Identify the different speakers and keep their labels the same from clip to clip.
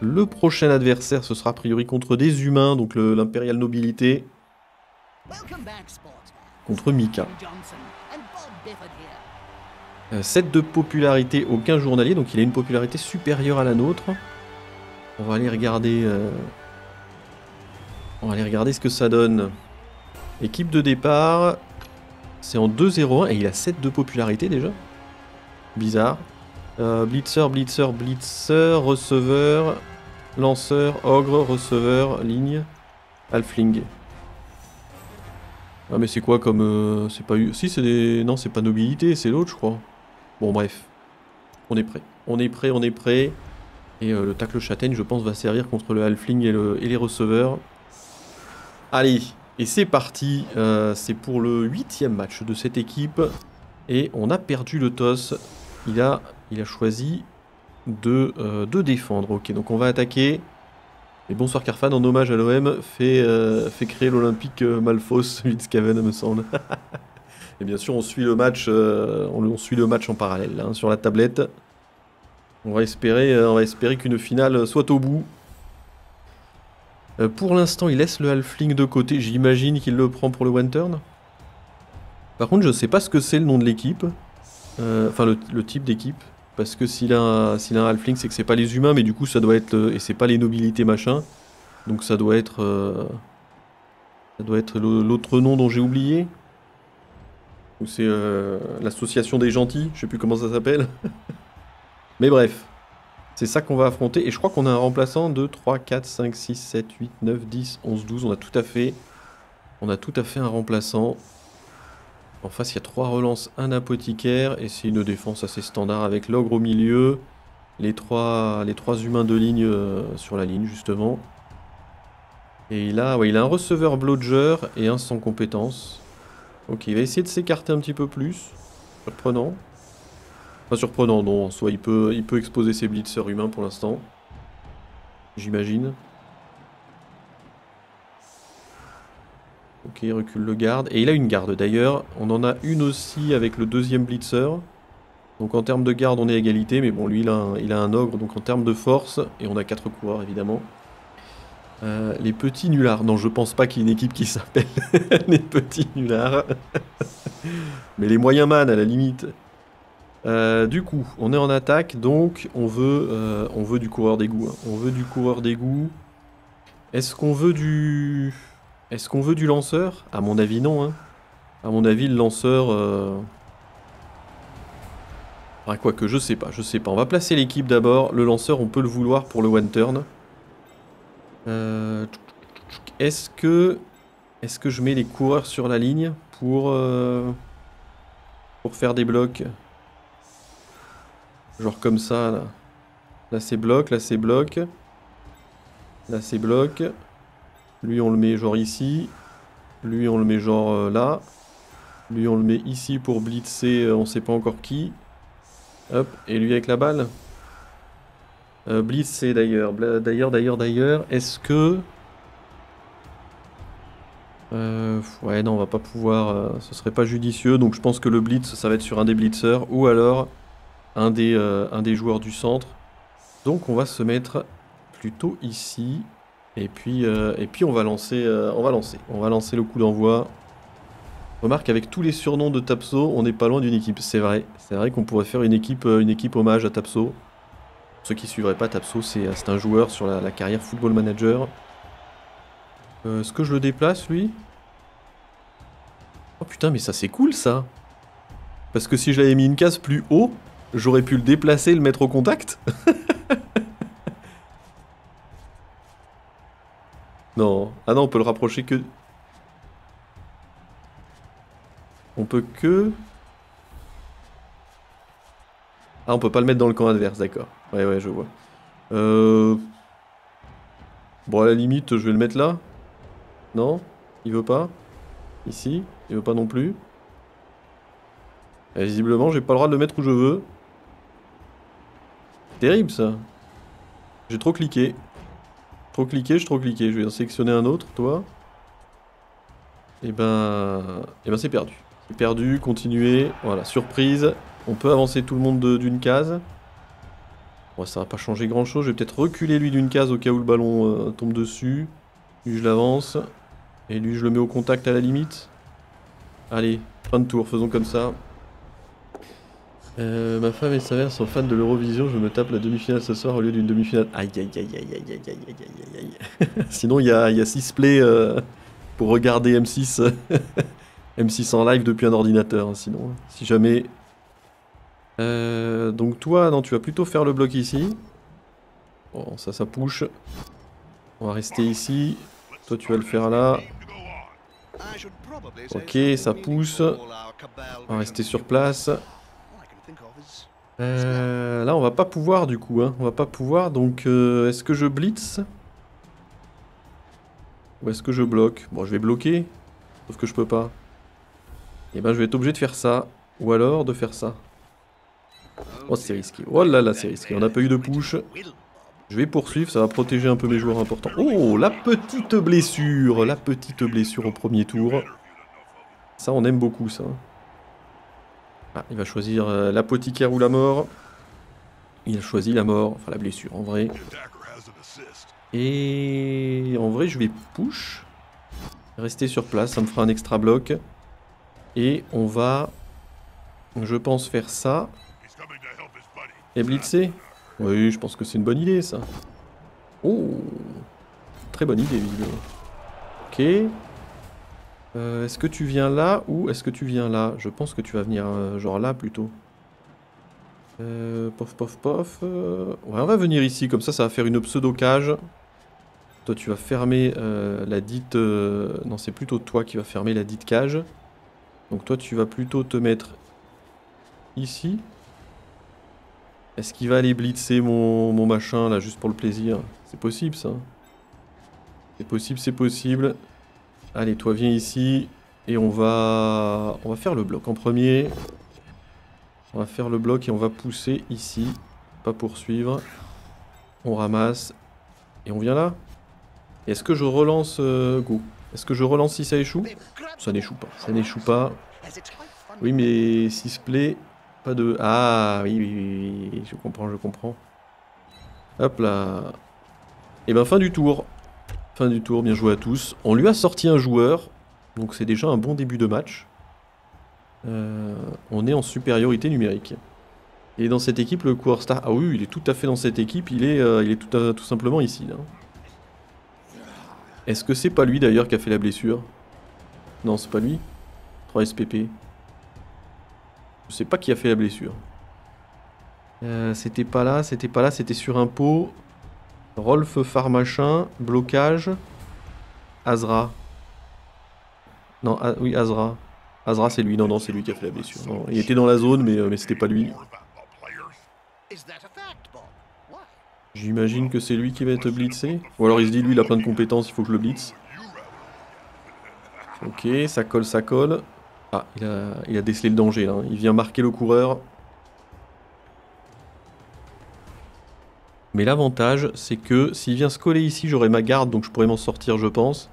Speaker 1: Le prochain adversaire, ce sera a priori contre des humains, donc l'impérial nobilité. Contre Mika. 7 euh, de popularité, aucun journalier, donc il a une popularité supérieure à la nôtre. On va aller regarder... Euh, on va aller regarder ce que ça donne. Équipe de départ, c'est en 2-0-1 et il a 7 de popularité déjà. Bizarre. Euh, blitzer, blitzer, blitzer, receveur, lanceur, ogre, receveur, ligne, halfling. Ah mais c'est quoi comme... c'est pas... Si c'est des... Non c'est pas nobilité, c'est l'autre je crois. Bon, bref. On est prêt. On est prêt, on est prêt. Et euh, le tacle châtaigne, je pense, va servir contre le halfling et, les receveurs. Allez, et c'est parti. Euh, c'est pour le huitième match de cette équipe. Et on a perdu le toss. Il a choisi de, euh, de défendre. Ok, donc on va attaquer. Et bonsoir Carfan, en hommage à l'OM, fait, fait créer l'Olympique Malfos, celui de Scaven, me semble. Et bien sûr, on suit le match, euh, on, suit le match en parallèle hein, sur la tablette. On va espérer, euh, qu'une finale soit au bout. Euh, pour l'instant, il laisse le halfling de côté. J'imagine qu'il le prend pour le one turn. Par contre, je sais pas ce que c'est le nom de l'équipe. Enfin, le, type d'équipe. Parce que s'il a, a un halfling, c'est que c'est pas les humains, mais du coup, ça doit être... et c'est pas les nobilités machin. Donc ça doit être... ça doit être l'autre nom dont j'ai oublié. Ou c'est euh, l'association des gentils, je sais plus comment ça s'appelle. Mais bref, c'est ça qu'on va affronter. Et je crois qu'on a un remplaçant de 3, 4, 5, 6, 7, 8, 9, 10, 11, 12. On a tout à fait, on a tout à fait un remplaçant. En face, il y a 3 relances, un apothicaire. Et c'est une défense assez standard avec l'ogre au milieu. Les 3, les trois humains de ligne euh, sur la ligne, justement. Et il a, ouais, il a un receveur blodger et un sans compétence. Ok, il va essayer de s'écarter un petit peu plus. Surprenant. Pas surprenant, non. Soit il peut, il peut exposer ses blitzers humains pour l'instant. J'imagine. Ok, il recule le garde. Et il a une garde d'ailleurs. On en a une aussi avec le deuxième blitzer. Donc en termes de garde, on est à égalité. Mais bon, lui, il a un, il a un ogre. Donc en termes de force, et on a quatre coureurs évidemment. Euh, les petits nullards. Non, je pense pas qu'il y ait une équipe qui s'appelle les petits nullards. Mais les moyens man à la limite. Euh, du coup, on est en attaque, donc on veut, euh, on veut du coureur d'égout. Hein. On veut du coureur d'égout. Est-ce qu'on veut du... Est-ce qu'on veut du lanceur? À mon avis, non. Hein. À mon avis, le lanceur... Ah, quoi que je sais pas, je sais pas. On va placer l'équipe d'abord. Le lanceur, on peut le vouloir pour le one turn. Euh, est-ce que est-ce que je mets les coureurs sur la ligne pour euh, pour faire des blocs? Genre comme ça là. Là c'est bloc, là c'est bloc. Là c'est bloc. Lui on le met genre ici. Lui on le met genre euh, là. Lui on le met ici pour blitzer on sait pas encore qui. Hop, et lui avec la balle. Euh, Blitz, c'est d'ailleurs. D'ailleurs, d'ailleurs, d'ailleurs. Est-ce que... Euh, ouais, non, on va pas pouvoir... Euh, ce serait pas judicieux. Donc je pense que le Blitz, ça va être sur un des Blitzers. Ou alors un des joueurs du centre. Donc on va se mettre plutôt ici. Et puis, et puis on va lancer, on va lancer, on va lancer le coup d'envoi. Remarque avec tous les surnoms de Tapso, on n'est pas loin d'une équipe. C'est vrai, c'est vrai qu'on pourrait faire une équipe, une équipe hommage à Tapso. Ceux qui suivraient pas, Tapso, c'est un joueur sur la, carrière Football Manager. Euh, est-ce que je le déplace, lui? Oh putain, mais ça c'est cool, ça Parce que si j'avais mis une case plus haut, j'aurais pu le déplacer et le mettre au contact Non. Ah non, on peut le rapprocher que... On peut que... Ah, on peut pas le mettre dans le camp adverse, d'accord. Ouais, ouais, je vois. Euh... Bon, à la limite, je vais le mettre là. Non Il veut pas Ici Il veut pas non plus Visiblement, j'ai pas le droit de le mettre où je veux. Terrible, ça. J'ai trop cliqué. Trop cliqué, j'ai trop cliqué. Je vais en sélectionner un autre, toi. Et eh ben... Et eh ben c'est perdu. C'est perdu, continuer. Voilà, surprise. On peut avancer tout le monde d'une case. Bon, ça va pas changer grand chose. Je vais peut-être reculer lui d'une case au cas où le ballon euh, tombe dessus. Lui, je l'avance. Et lui, je le mets au contact à la limite. Allez, fin de tour, faisons comme ça. Euh, ma femme et sa mère sont fans de l'Eurovision, je me tape la demi-finale ce soir au lieu d'une demi-finale. Aïe aïe aïe aïe aïe aïe aïe aïe aïe aïe Sinon il y a, y a 6 plays euh, pour regarder M6 M6 en live depuis un ordinateur, hein, sinon. Si jamais... Euh, donc toi, non, tu vas plutôt faire le bloc ici. Bon, ça, ça push. On va rester ici. Toi, tu vas le faire là. Ok, ça pousse. On va rester sur place. Euh, là, on va pas pouvoir du coup. Hein. On va pas pouvoir. Donc, euh, est-ce que je blitz Ou est-ce que je bloque Bon, je vais bloquer. Sauf que je peux pas. Et eh ben, je vais être obligé de faire ça. Ou alors de faire ça. Oh, c'est risqué. Oh là là, c'est risqué. On n'a pas eu de push. Je vais poursuivre, ça va protéger un peu mes joueurs importants. Oh, la petite blessure La petite blessure au premier tour. Ça, on aime beaucoup, ça. Ah, il va choisir euh, l'apothicaire ou la mort. Il a choisi la mort, enfin la blessure en vrai. Et en vrai, je vais push. Rester sur place, ça me fera un extra bloc. Et on va, je pense, faire ça. Et blitzer Oui, je pense que c'est une bonne idée, ça. Oh Très bonne idée, visiblement. Ok. Euh, est-ce que tu viens là ou est-ce que tu viens là? Je pense que tu vas venir euh, genre là plutôt. Euh, pof pof pof. Ouais, on va venir ici, comme ça ça va faire une pseudo-cage. Toi tu vas fermer la dite... Non, c'est plutôt toi qui vas fermer la dite cage. Donc toi tu vas plutôt te mettre ici. Est-ce qu'il va aller blitzer mon, mon machin là juste pour le plaisir? C'est possible ça. C'est possible, c'est possible. Allez, toi viens ici. Et on va... On va faire le bloc en premier. On va faire le bloc et on va pousser ici. Pas poursuivre. On ramasse. Et on vient là. Est-ce que je relance... Euh, go? Est-ce que je relance si ça échoue? Ça n'échoue pas. Ça n'échoue pas. Oui, mais si se plaît... Pas de... Ah, oui, oui, oui, je comprends, je comprends. Hop là. Et ben fin du tour. Fin du tour, bien joué à tous. On lui a sorti un joueur, donc c'est déjà un bon début de match. Euh, on est en supériorité numérique. Et dans cette équipe, le coureur star... Ah oui, il est tout à fait dans cette équipe, il est, euh, il est tout, tout simplement ici. Est-ce que c'est pas lui d'ailleurs qui a fait la blessure? Non, c'est pas lui 3 SPP. Je sais pas qui a fait la blessure. Euh, c'était pas là, c'était pas là, c'était sur un pot. Rolf Farmachin, blocage. Azra. Non, oui, Azra. Azra, c'est lui. Non, non, c'est lui qui a fait la blessure. il était dans la zone, mais, euh, mais c'était pas lui. J'imagine que c'est lui qui va être blitzé. Ou alors il se dit, lui, il a plein de compétences, il faut que je le blitz. Ok, ça colle, ça colle. Ah, il a, il a décelé le danger, là. Il vient marquer le coureur. Mais l'avantage, c'est que s'il vient se coller ici, j'aurai ma garde, donc je pourrais m'en sortir, je pense.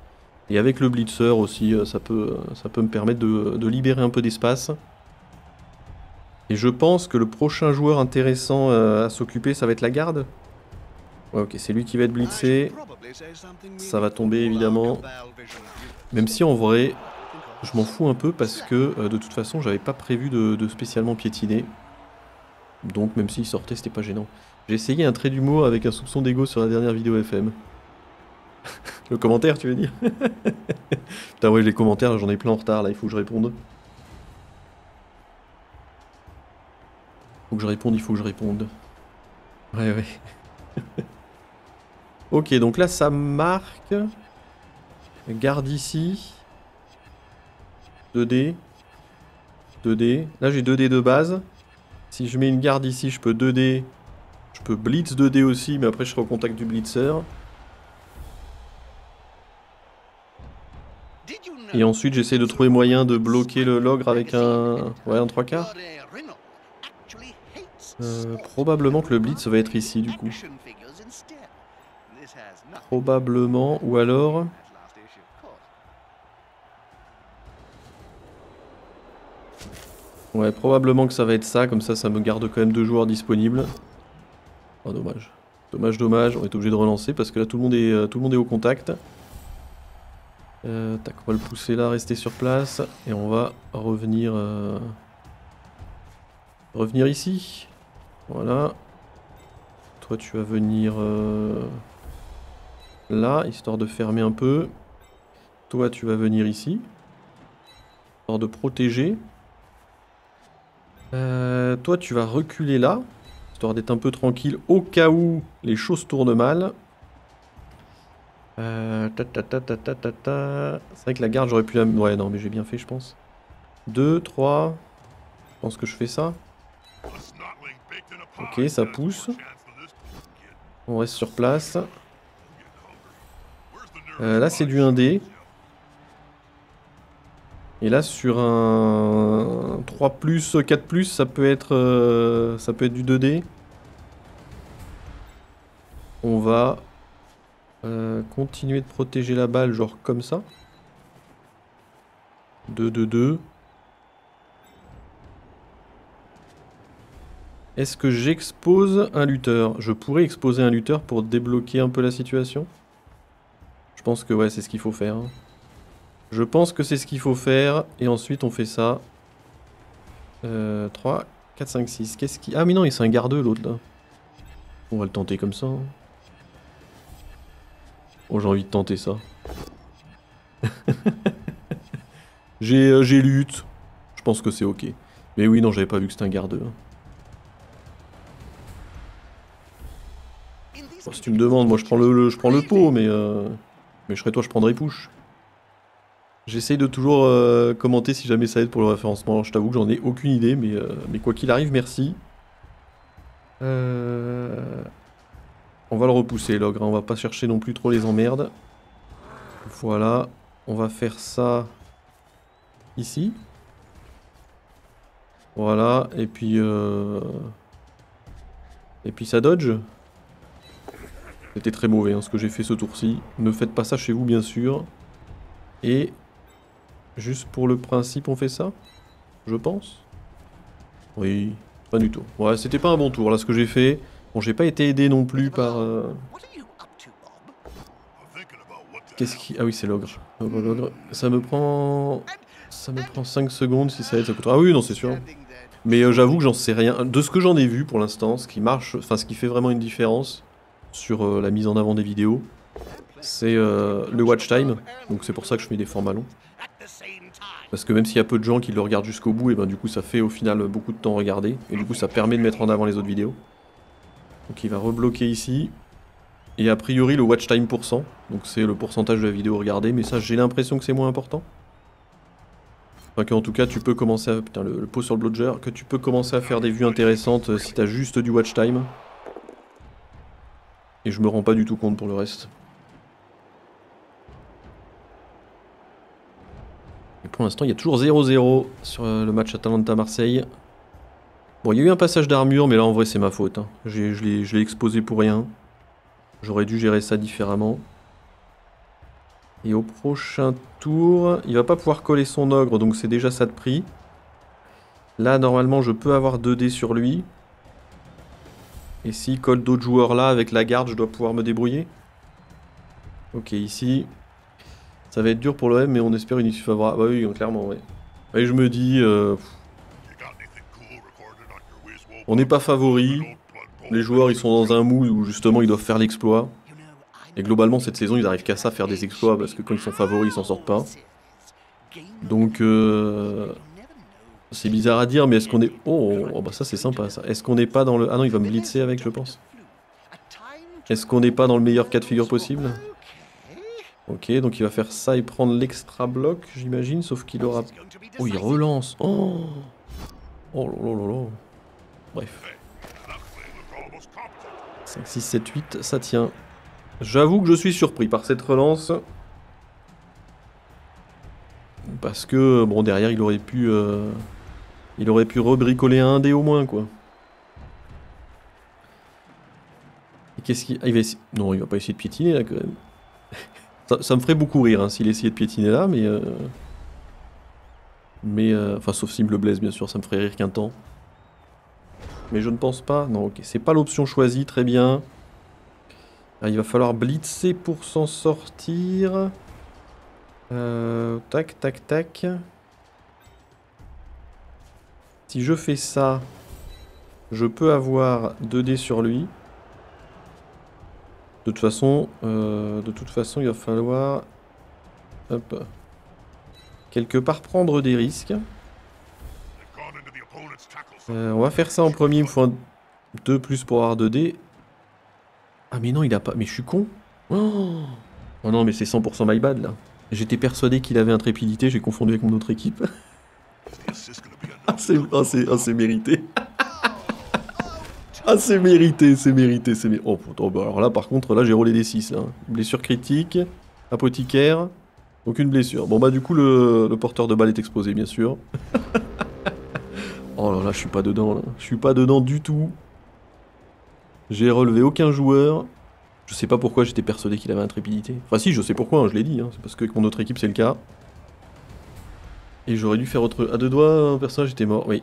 Speaker 1: Et avec le blitzer aussi, euh, ça peut, euh, ça peut me permettre de, libérer un peu d'espace. Et je pense que le prochain joueur intéressant euh, à s'occuper, ça va être la garde. Ouais, ok, c'est lui qui va être blitzé. Ça va tomber, évidemment. Même si, en vrai, je m'en fous un peu parce que, de toute façon, j'avais pas prévu de, de spécialement piétiner. Donc, même s'il sortait, c'était pas gênant. J'ai essayé un trait d'humour avec un soupçon d'ego sur la dernière vidéo FM. Le commentaire, tu veux dire? Putain, ouais, les commentaires, j'en ai plein en retard, là, il faut que je réponde. Faut que je réponde, il faut que je réponde. Ouais, ouais. ok, donc là, ça marque. Garde ici. 2D. 2D. Là, j'ai 2D de base. Si je mets une garde ici, je peux 2D je peux blitz 2D aussi, mais après je serai au contact du blitzer. Et ensuite j'essaie de trouver moyen de bloquer le logre avec un... Ouais, un 3 quarts. Euh, probablement que le blitz va être ici du coup. Probablement, ou alors... Ouais, probablement que ça va être ça, comme ça ça me garde quand même deux joueurs disponibles. Oh, dommage. Dommage, dommage. On est obligé de relancer parce que là, tout le monde est, euh, tout le monde est au contact. Euh, tac, on va le pousser là, rester sur place. Et on va revenir... euh, Revenir ici. Voilà. Toi, tu vas venir... Là, histoire de fermer un peu. Toi, tu vas venir ici. Histoire de protéger. Toi, tu vas reculer là. Histoire d'être un peu tranquille au cas où les choses tournent mal. Euh. C'est vrai que la garde, j'aurais pu la... Ouais, non, mais j'ai bien fait, je pense. 2, 3. Je pense que je fais ça.
Speaker 2: Ok, ça pousse.
Speaker 1: On reste sur place. Euh, là, c'est du 1D. Et là, sur un 3 4 ça peut être, euh, ça peut être du 2D. On va euh, continuer de protéger la balle, genre comme ça. 2, 2, 2. Est-ce que j'expose un lutteur? Je pourrais exposer un lutteur pour débloquer un peu la situation? Je pense que ouais, c'est ce qu'il faut faire. hein. Je pense que c'est ce qu'il faut faire. Et ensuite, on fait ça. Euh, 3, 4, 5, 6. Qu'est-ce qui... Ah mais non, il c'est un gardeux l'autre là. On va le tenter comme ça. hein. Oh, j'ai envie de tenter ça. j'ai euh, j'ai lutte. Je pense que c'est ok. Mais oui, non, j'avais pas vu que c'était un gardeux. hein. Bon, si tu me demandes, moi je prends le, le- je prends le pot, mais, euh, mais je serais toi, je prendrais push. J'essaye de toujours euh, commenter si jamais ça aide pour le référencement. Je t'avoue que j'en ai aucune idée, mais, euh, quoi qu'il arrive, merci. Euh, On va le repousser, l'ogre. hein. On va pas chercher non plus trop les emmerdes. Voilà. On va faire ça ici. Voilà. Et puis... Et puis ça dodge. C'était très mauvais hein, ce que j'ai fait ce tour-ci. Ne faites pas ça chez vous, bien sûr. Et juste pour le principe, on fait ça Je pense Oui, pas du tout. Ouais, c'était pas un bon tour là ce que j'ai fait. Bon, j'ai pas été aidé non plus par. euh, Qu'est-ce qui. Ah oui, c'est l'ogre. Ça me prend. Ça me prend 5 secondes si ça aide, ça coûte. Ah oui, non, c'est sûr. Mais euh, j'avoue que j'en sais rien. De ce que j'en ai vu pour l'instant, ce qui marche, enfin ce qui fait vraiment une différence sur euh, la mise en avant des vidéos, c'est euh, le watch time. Donc c'est pour ça que je mets des formats longs. Parce que même s'il y a peu de gens qui le regardent jusqu'au bout, et ben du coup ça fait au final beaucoup de temps regarder. Et du coup ça permet de mettre en avant les autres vidéos. Donc il va rebloquer ici. Et a priori le watch time pourcent. Donc c'est le pourcentage de la vidéo regardée. Mais ça j'ai l'impression que c'est moins important. Enfin qu'en tout cas tu peux commencer à... Putain le, le pot sur le blodger. Que tu peux commencer à faire des vues intéressantes euh, si t'as juste du watch time. Et je me rends pas du tout compte pour le reste. Pour l'instant, il y a toujours 0-0 sur euh, le match Atalanta-Marseille. Bon, il y a eu un passage d'armure, mais là, en vrai, c'est ma faute. hein. Je l'ai exposé pour rien. J'aurais dû gérer ça différemment. Et au prochain tour, il va pas pouvoir coller son ogre, donc c'est déjà ça de prix. Là, normalement, je peux avoir 2 dés sur lui. Et s'il colle d'autres joueurs là, avec la garde, je dois pouvoir me débrouiller. Ok, ici, ça va être dur pour l'OM, mais on espère une issue favorable. Bah oui, clairement, ouais. Et je me dis, euh, on n'est pas favori. Les joueurs, ils sont dans un mood où justement ils doivent faire l'exploit. Et globalement, cette saison, ils arrivent qu'à ça, faire des exploits, parce que quand ils sont favoris, ils s'en sortent pas. Donc, euh, c'est bizarre à dire, mais est-ce qu'on est... Oh, oh, bah ça c'est sympa ça. Est-ce qu'on n'est pas dans le... Ah non, il va me blitzer avec, je pense. Est-ce qu'on n'est pas dans le meilleur cas de figure possible? Ok, donc il va faire ça et prendre l'extra bloc, j'imagine, sauf qu'il aura... Oh, il relance Oh Oh là Bref. 5, 6, 7, 8, ça tient. J'avoue que je suis surpris par cette relance. Parce que, bon, derrière, il aurait pu... euh, Il aurait pu rebricoler un dé au moins, quoi. Et qu'est-ce qu'il... Ah, il va essayer... Non, il va pas essayer de piétiner, là, quand même. Ça, me ferait beaucoup rire, hein, s'il essayait de piétiner là, mais... euh, Mais... euh, Enfin, sauf s'il me le blesse, bien sûr, ça me ferait rire qu'un temps. Mais je ne pense pas. Non, ok. C'est pas l'option choisie, très bien. Ah, il va falloir blitzer pour s'en sortir. Euh, tac, tac, tac. Si je fais ça, je peux avoir 2 dés sur lui. De toute façon, euh, de toute il va falloir... Quelque part prendre des risques. Euh, on va faire ça en premier, il me faut un 2 plus pour avoir 2 dés. Ah mais non, il a pas... Mais je suis con. Oh, oh non, mais c'est 100% my bad, là. J'étais persuadé qu'il avait intrépidité, j'ai confondu avec mon autre équipe. ah, c'est oh, oh, mérité. ah, c'est mérité, c'est mérité, c'est mérité. Oh, putain, bah, alors là, par contre, là, j'ai roulé des 6, là. Blessure critique, apothicaire, aucune blessure. Bon, bah, du coup, le, porteur de balle est exposé, bien sûr. oh là là, je suis pas dedans, là. Je suis pas dedans du tout. J'ai relevé aucun joueur. Je sais pas pourquoi j'étais persuadé qu'il avait intrépidité. Enfin si, je sais pourquoi, hein, je l'ai dit. Hein. C'est parce que avec mon autre équipe c'est le cas. Et j'aurais dû faire autre... À deux doigts, un personnage était mort, oui.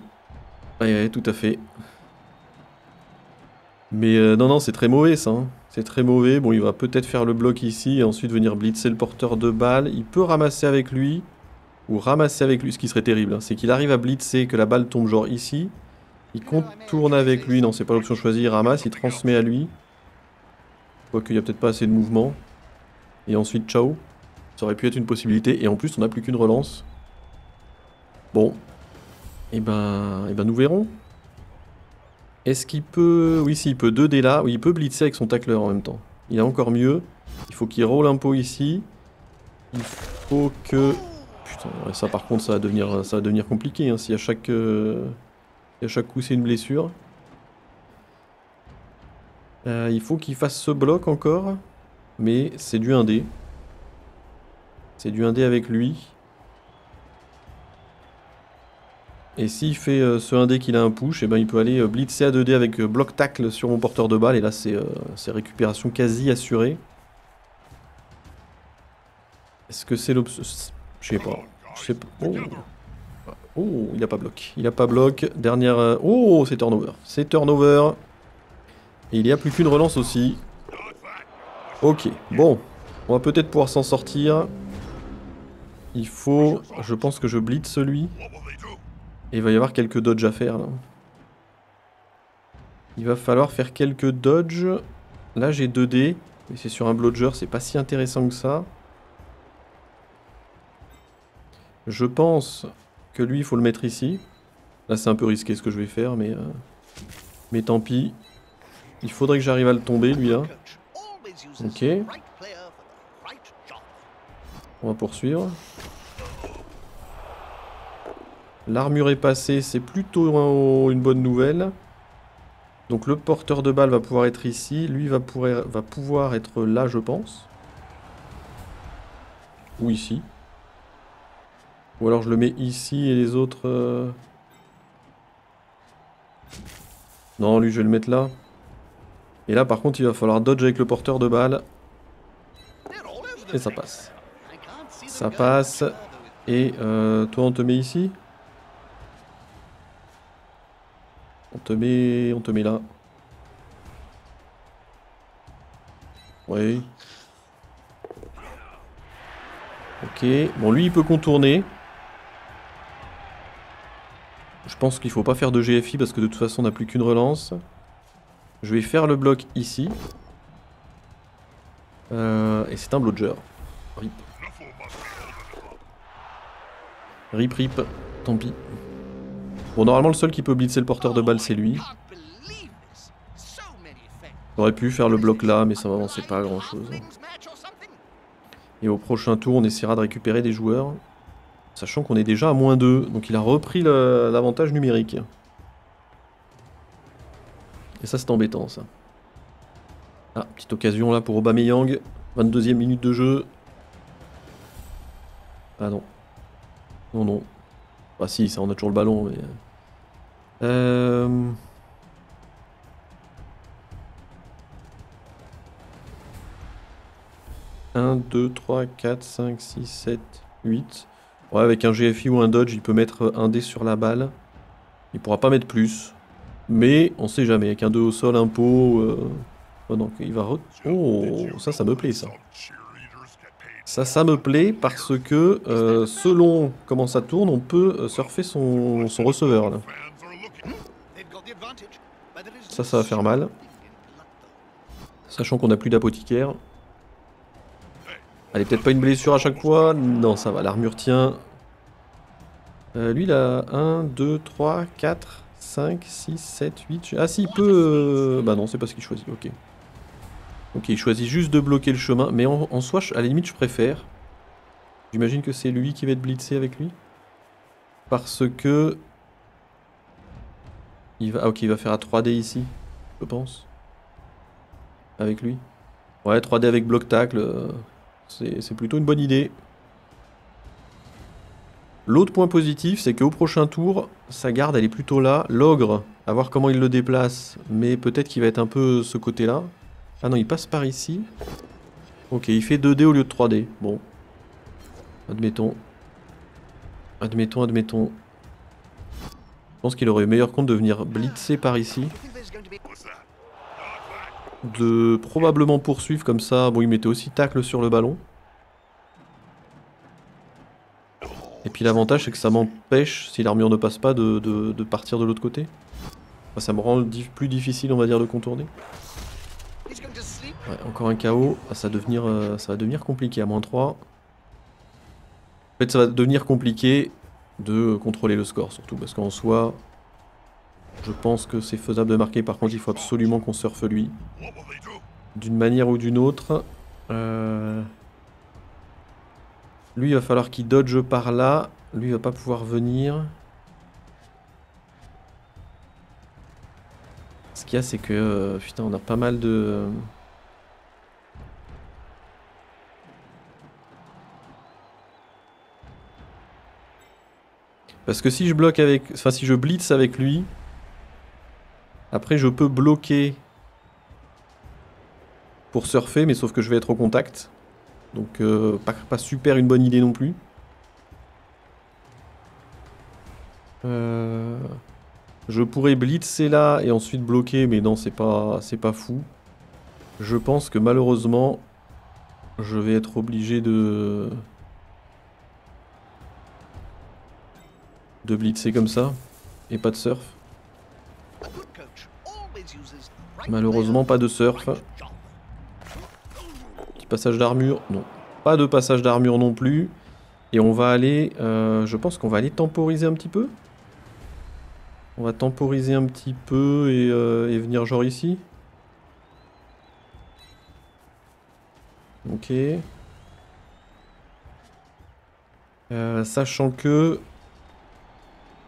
Speaker 1: Ouais, ouais, tout à fait. Mais euh, non, non, c'est très mauvais ça. Hein. C'est très mauvais. Bon, il va peut-être faire le bloc ici et ensuite venir blitzer le porteur de balle. Il peut ramasser avec lui. Ou ramasser avec lui, ce qui serait terrible. C'est qu'il arrive à blitzer, que la balle tombe genre ici. Il contourne avec lui, non c'est pas l'option choisie, il ramasse, il transmet à lui. Quoique il n'y a peut-être pas assez de mouvement. Et ensuite ciao. Ça aurait pu être une possibilité. Et en plus on n'a plus qu'une relance. Bon. Et eh ben, et eh ben nous verrons. Est-ce qu'il peut... Oui si il peut 2 dés là. Oui il peut blitzer avec son tacleur en même temps. Il a encore mieux. Il faut qu'il roule un pot ici. Il faut que... Putain, ça par contre ça va devenir, ça va devenir compliqué. Hein, si à chaque... Euh, à chaque coup, c'est une blessure. Euh, il faut qu'il fasse ce bloc encore. Mais c'est du 1D. C'est du 1D avec lui. Et s'il fait euh, ce 1D qu'il a un push, et eh ben il peut aller euh, blitzer à 2D avec bloc tacle sur mon porteur de balle. Et là, c'est récupération quasi assurée. Est-ce que c'est l'option... Je sais pas. Je sais pas. Oh. Oh, il a pas bloc. Il a pas bloc. Dernière... Euh, oh, c'est turnover. C'est turnover. Et il n'y a plus qu'une relance aussi. Ok, bon. On va peut-être pouvoir s'en sortir. Il faut... Je pense que je blitz celui. Il va y avoir quelques dodges à faire, là. Il va falloir faire quelques dodges. Là, j'ai 2 dés. Mais c'est sur un blodger, c'est pas si intéressant que ça. Je pense que lui, il faut le mettre ici. Là, c'est un peu risqué ce que je vais faire, mais, euh, mais tant pis. Il faudrait que j'arrive à le tomber, lui, là. Ok. On va poursuivre. L'armure est passée, c'est plutôt une bonne nouvelle. Donc le porteur de balle va pouvoir être ici. Lui va pouvoir, va pouvoir être là, je pense. Ou ici. Ou alors je le mets ici et les autres... Euh, non, lui je vais le mettre là. Et là par contre il va falloir dodge avec le porteur de balle. Et ça passe. Ça passe. Et euh, toi on te met ici? On te met, on te là. Oui. Ok. Bon lui il peut contourner. Je pense qu'il faut pas faire de GFI parce que de toute façon on n'a plus qu'une relance. Je vais faire le bloc ici. Euh, et c'est un blodger. Rip. Rip rip, tant pis. Bon normalement le seul qui peut blitzer le porteur de balle c'est lui. J'aurais pu faire le bloc là mais ça m'avançait pas grand chose. Et au prochain tour on essaiera de récupérer des joueurs. Sachant qu'on est déjà à moins 2, donc il a repris l'avantage numérique. Et ça c'est embêtant ça. Ah, petite occasion là pour Aubameyang. 22ème minute de jeu. Ah non. Non, non. Ah si, ça on a toujours le ballon, mais... Euh... 1, 2, 3, 4, 5, 6, 7, 8. Ouais, avec un GFI ou un dodge, il peut mettre un dé sur la balle. Il pourra pas mettre plus. Mais on sait jamais, avec un 2 au sol, un pot... Euh... Oh non, il va... Oh, ça, ça me plaît, ça. Ça, ça me plaît parce que euh, selon comment ça tourne, on peut euh, surfer son, son receveur, là. Ça, ça va faire mal. Sachant qu'on n'a plus d'apothicaire. Allez, peut-être pas une blessure à chaque fois. Non, ça va, l'armure tient. Euh, lui, il a 1, 2, 3, 4, 5, 6, 7, 8... Ah si, il peut... Euh, bah non, c'est pas ce qu'il choisit, ok. Ok, il choisit juste de bloquer le chemin. Mais en, en soi, à la limite, je préfère. J'imagine que c'est lui qui va être blitzé avec lui. Parce que... Il va... Ah ok, il va faire à 3D ici, je pense. Avec lui. Ouais, 3D avec bloc tacle. Euh, c'est plutôt une bonne idée. L'autre point positif, c'est qu'au prochain tour, sa garde, elle est plutôt là. L'ogre, à voir comment il le déplace, mais peut-être qu'il va être un peu ce côté-là. Ah non, il passe par ici. Ok, il fait 2D au lieu de 3D. Bon. Admettons. Admettons, admettons. Je pense qu'il aurait eu meilleur compte de venir blitzer par ici. De probablement poursuivre comme ça. Bon, il mettait aussi tacle sur le ballon. Et puis l'avantage, c'est que ça m'empêche, si l'armure ne passe pas, de, partir de l'autre côté. ça me rend plus difficile, on va dire, de contourner. encore un KO. Ah, ça, va devenir, euh, ça va devenir compliqué à moins 3. En fait, ça va devenir compliqué de contrôler le score, surtout parce qu'en soi, je pense que c'est faisable de marquer. Par contre, il faut absolument qu'on surfe lui. D'une manière ou d'une autre. Euh... Lui, il va falloir qu'il dodge par là. Lui, il va pas pouvoir venir. Ce qu'il y a, c'est que... Euh, putain, on a pas mal de... Parce que si je bloque avec... Enfin, si je blitz avec lui... Après, je peux bloquer... Pour surfer, mais sauf que je vais être au contact. Donc euh, pas, super une bonne idée non plus. Euh, je pourrais blitzer là et ensuite bloquer, mais non, c'est pas, pas fou. Je pense que malheureusement, je vais être obligé de... de blitzer comme ça, et pas de surf. Malheureusement, pas de surf passage d'armure Non. Pas de passage d'armure non plus. Et on va aller... Euh, je pense qu'on va aller temporiser un petit peu. On va temporiser un petit peu et, euh, venir genre ici. Ok. Euh, sachant que...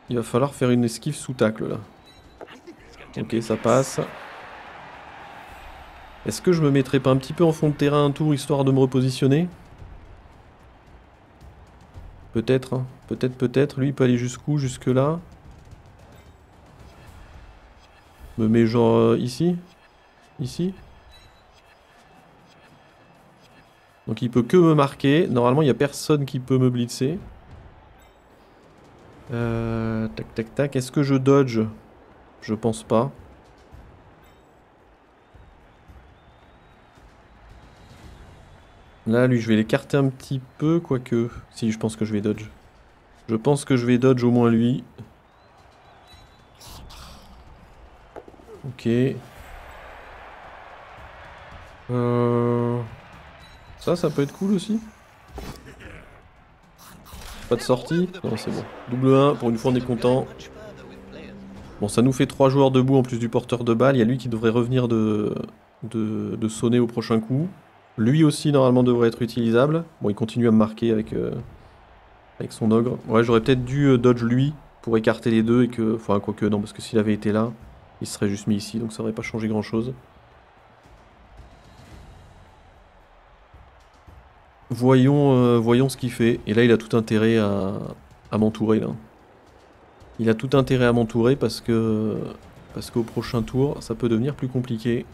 Speaker 1: Il va falloir faire une esquive sous tacle là. Ok, ça passe. Est-ce que je me mettrais pas un petit peu en fond de terrain un tour histoire de me repositionner? Peut-être, hein. peut-être, peut-être. Lui, il peut aller jusqu'où? Jusque là Me met genre euh, ici? Ici? Donc il peut que me marquer. Normalement, il n'y a personne qui peut me blitzer. Euh, tac, tac, tac. Est-ce que je dodge? Je pense pas. Là, lui, je vais l'écarter un petit peu, quoique... Si, je pense que je vais dodge. Je pense que je vais dodge au moins lui. Ok. Euh... Ça, ça peut être cool aussi. Pas de sortie Non, c'est bon. Double 1, pour une fois on est content. Bon, ça nous fait 3 joueurs debout en plus du porteur de balle. Il y a lui qui devrait revenir de, sonner au prochain coup. Lui aussi, normalement, devrait être utilisable. Bon, il continue à me marquer avec, euh, son ogre. Ouais, j'aurais peut-être dû euh, dodge lui pour écarter les deux et que... Enfin, quoique, non, parce que s'il avait été là, il serait juste mis ici, donc ça aurait pas changé grand-chose. Voyons, euh, voyons ce qu'il fait. Et là, il a tout intérêt à, m'entourer, là. Il a tout intérêt à m'entourer parce que... Parce qu'au prochain tour, ça peut devenir plus compliqué.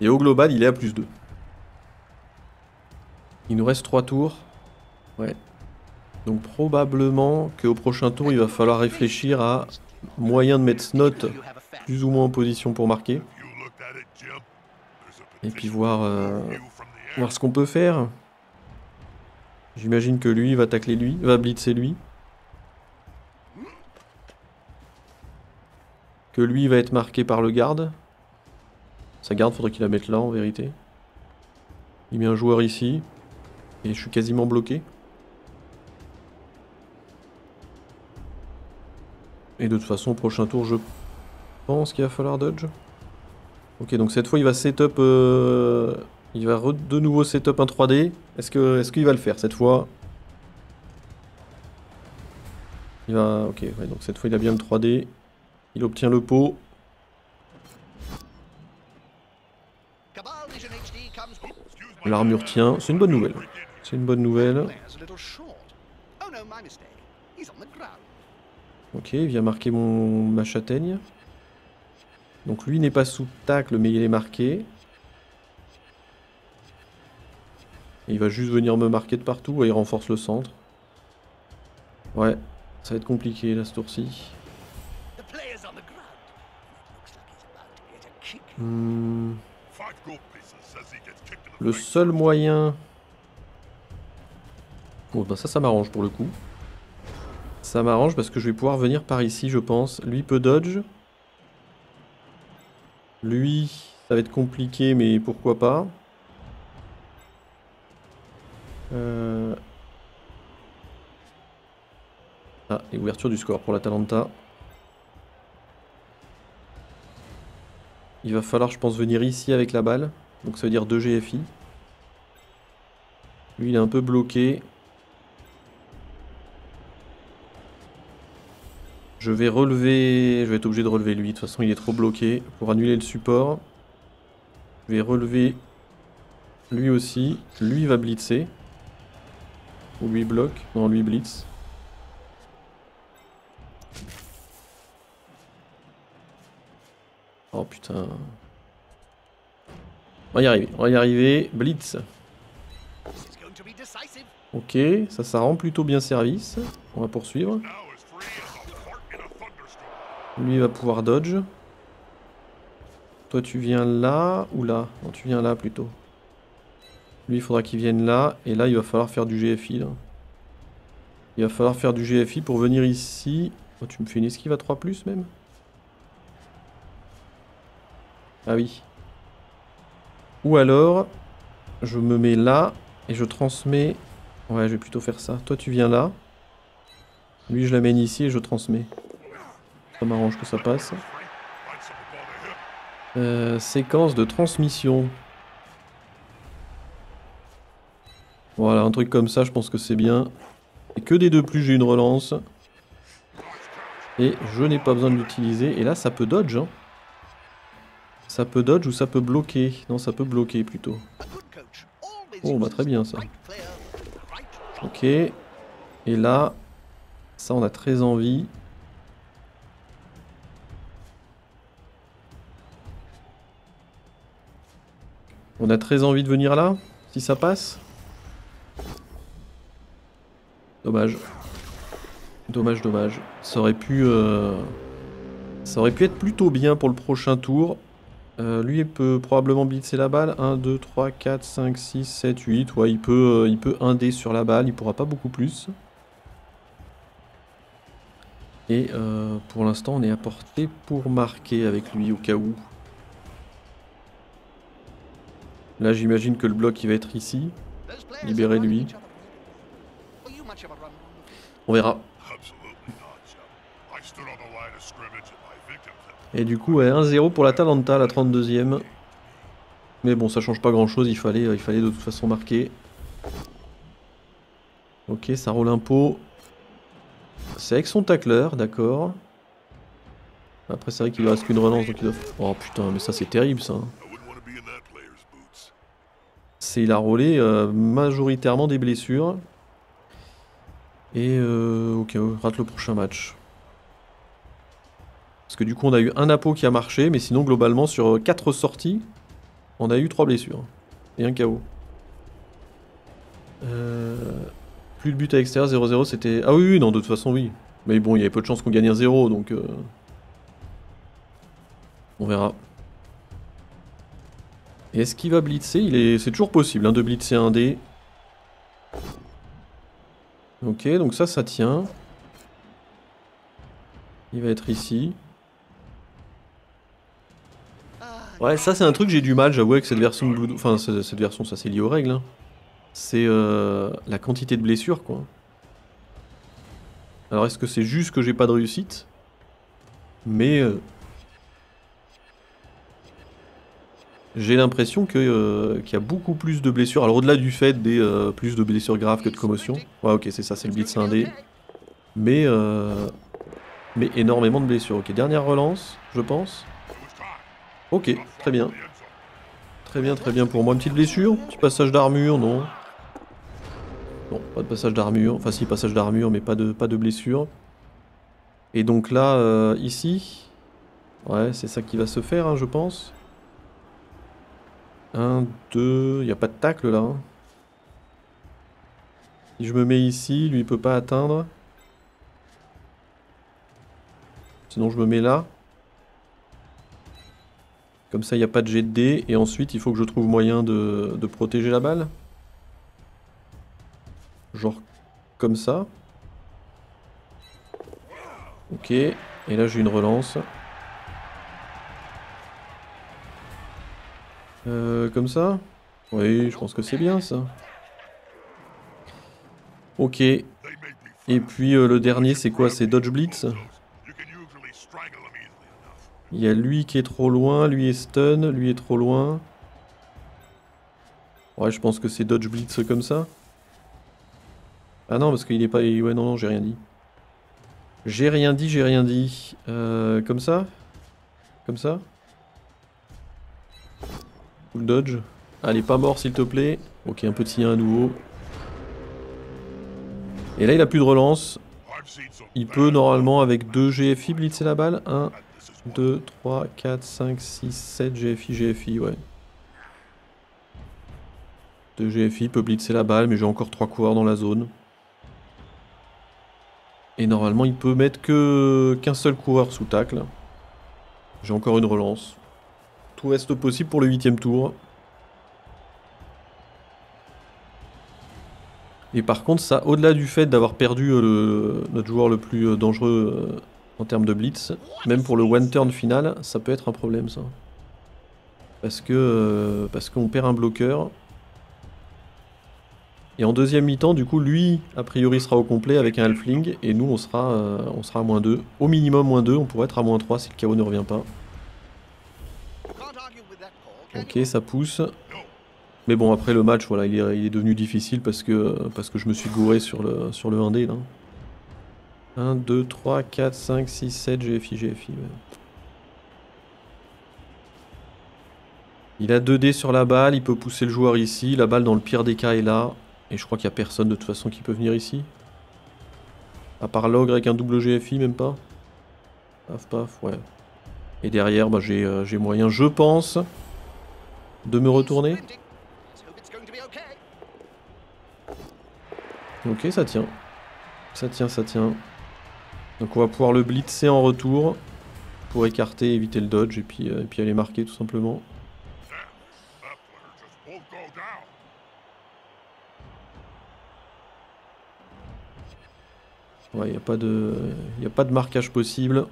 Speaker 1: Et au global, il est à plus 2. Il nous reste 3 tours. Ouais. Donc probablement qu'au prochain tour, il va falloir réfléchir à moyen de mettre Snot plus ou moins en position pour marquer. Et puis voir, euh, voir ce qu'on peut faire. J'imagine que lui va tacler lui, va blitzer lui. Que lui va être marqué par le garde. Sa garde, faudrait qu'il la mette là en vérité. Il met un joueur ici. Et je suis quasiment bloqué. Et de toute façon, prochain tour, je pense qu'il va falloir dodge. Ok, donc cette fois, il va setup... Euh, il va de nouveau setup un 3D. Est-ce qu'il est qu'il va le faire cette fois? Il va... Ok, donc cette fois, il a bien le 3D. Il obtient le pot. L'armure tient. C'est une bonne nouvelle. C'est une bonne nouvelle. Ok, il vient marquer mon, ma châtaigne. Donc lui n'est pas sous tacle, mais il est marqué. Il va juste venir me marquer de partout et il renforce le centre. Ouais, ça va être compliqué là ce tour-ci. Hmm. Le seul moyen... Bon, bah ça, ça m'arrange pour le coup. Ça m'arrange parce que je vais pouvoir venir par ici, je pense. Lui peut dodge. Lui, ça va être compliqué, mais pourquoi pas. Euh... Ah, et ouverture du score pour l'Atalanta. Il va falloir, je pense, venir ici avec la balle. Donc ça veut dire 2 GFI. Lui, il est un peu bloqué. Je vais relever... Je vais être obligé de relever lui. De toute façon, il est trop bloqué. Pour annuler le support. Je vais relever lui aussi. Lui va blitzer. Ou lui bloque. Non, lui blitz. Oh putain. On va y arriver. On va y arriver. Blitz. Ok, ça, ça rend plutôt bien service. On va poursuivre. Lui va pouvoir dodge. Toi tu viens là ou là? Non tu viens là plutôt. Lui il faudra qu'il vienne là. Et là il va falloir faire du GFI Il va falloir faire du GFI pour venir ici. Oh, tu me fais une esquive à 3 plus même? Ah oui. Ou alors, je me mets là et je transmets... Ouais, je vais plutôt faire ça. Toi, tu viens là. Lui, je l'amène ici et je transmets. Ça m'arrange que ça passe. Euh, séquence de transmission. Voilà, un truc comme ça, je pense que c'est bien. Et que des deux plus, j'ai une relance. Et je n'ai pas besoin de l'utiliser. Et là, ça peut dodge. Hein. Ça peut dodge ou ça peut bloquer Non, ça peut bloquer plutôt. Oh, bah très bien ça. Ok. Et là, ça on a très envie. On a très envie de venir là, si ça passe. Dommage. Dommage, dommage. Ça aurait pu... Euh, ça aurait pu être plutôt bien pour le prochain tour. Euh, lui, il peut probablement blitzer la balle. 1, 2, 3, 4, 5, 6, 7, 8. Ouais, il peut, euh, il peut 1D sur la balle. Il pourra pas beaucoup plus. Et pour l'instant, on est à portée pour marquer avec lui au cas où. Là, j'imagine que le bloc, il va être ici. Libérer lui. On verra. Et du coup, 1-0 pour la Talenta, la 32e. Mais bon, ça change pas grand chose, il fallait, il fallait de toute façon marquer. Ok, ça roule un pot. C'est avec son tacleur, d'accord. Après, c'est vrai qu'il lui reste qu'une relance, donc il doit... Oh putain, mais ça c'est terrible ça. C'est il a roulé euh, majoritairement des blessures. Et euh, ok, rate le prochain match. Parce que du coup on a eu un apo qui a marché, mais sinon globalement sur 4 sorties, on a eu 3 blessures. Et un KO. Euh, plus de but à l'extérieur, 0-0 c'était... Ah oui, oui, non, de toute façon oui. Mais bon, il y avait peu de chances qu'on gagne un 0, donc... On verra. Est-ce qu'il va blitzer? C'est toujours possible hein, de blitzer un dé. Ok, donc ça, ça tient. Il va être ici. Ouais, ça c'est un truc j'ai du mal, j'avoue, avec cette version Blue... Enfin, cette version, ça c'est lié aux règles. Hein. C'est euh, la quantité de blessures, quoi. Alors, est-ce que c'est juste que j'ai pas de réussite? Mais... Euh, j'ai l'impression euh, qu'il y a beaucoup plus de blessures. Alors, au-delà du fait des plus de blessures graves que de commotion. Ouais, ok, c'est ça, c'est le blitz indé. Mais... mais énormément de blessures. Ok, dernière relance, je pense. Ok, très bien. Très bien, très bien pour moi. Une petite blessure Petit passage d'armure, non Non, pas de passage d'armure. Enfin si, passage d'armure, mais pas de, pas de blessure. Et donc là, euh, ici... Ouais, c'est ça qui va se faire, hein, je pense. Un, deux... Il n'y a pas de tacle, là. Hein. Si je me mets ici, lui, il peut pas atteindre. Sinon, je me mets là. Comme ça, il n'y a pas de jet de dés. Et ensuite, il faut que je trouve moyen de, protéger la balle. Genre comme ça. Ok. Et là, j'ai une relance. Euh, comme ça? Oui, je pense que c'est bien, ça. Ok. Et puis, euh, le dernier, c'est quoi? C'est Dodge Blitz? Il y a lui qui est trop loin, lui est stun, lui est trop loin. Ouais, je pense que c'est Dodge Blitz comme ça. Ah non, parce qu'il est pas... Ouais, non, non, j'ai rien dit. J'ai rien dit, j'ai rien dit. Euh, comme ça? Comme ça? Full dodge. Allez, pas mort s'il te plaît. Ok, un petit 1 à nouveau. Et là, il a plus de relance. Il peut normalement avec 2 GFI blitzer la balle. 1, 2, 3, 4, 5, 6, 7 GFI, GFI, ouais. 2 GFI peut blitzer la balle, mais j'ai encore 3 coureurs dans la zone. Et normalement, il peut mettre que qu'un seul coureur sous tacle. J'ai encore une relance. Tout reste possible pour le huitième tour. Et par contre, ça, au-delà du fait d'avoir perdu euh, notre joueur le plus euh, dangereux euh, en termes de blitz. Même pour le one turn final, ça peut être un problème ça. Parce que parce qu'on perd un bloqueur. Et en deuxième mi-temps, du coup, lui, a priori, sera au complet avec un halfling. Et nous, on sera, on sera à moins 2. Au minimum, moins 2. On pourrait être à moins 3 si le chaos ne revient pas. Ok, ça pousse. Mais bon, après le match, il est, devenu difficile parce que, je me suis gouré sur le, sur le 1D. Là. 1, 2, 3, 4, 5, 6, 7, GFI, GFI. Il a 2 dés sur la balle, il peut pousser le joueur ici. La balle, dans le pire des cas, est là. Et je crois qu'il n'y a personne de toute façon qui peut venir ici. À part l'ogre avec un double GFI, même pas. Paf, paf, ouais. Et derrière, bah, euh, j'ai moyen, je pense, de me retourner. Ok, ça tient. Ça tient, ça tient. Donc on va pouvoir le blitzer en retour pour écarter, éviter le dodge et puis, euh, et puis aller marquer tout simplement. Ouais, il n'y a, pas de, y a pas de marquage possible.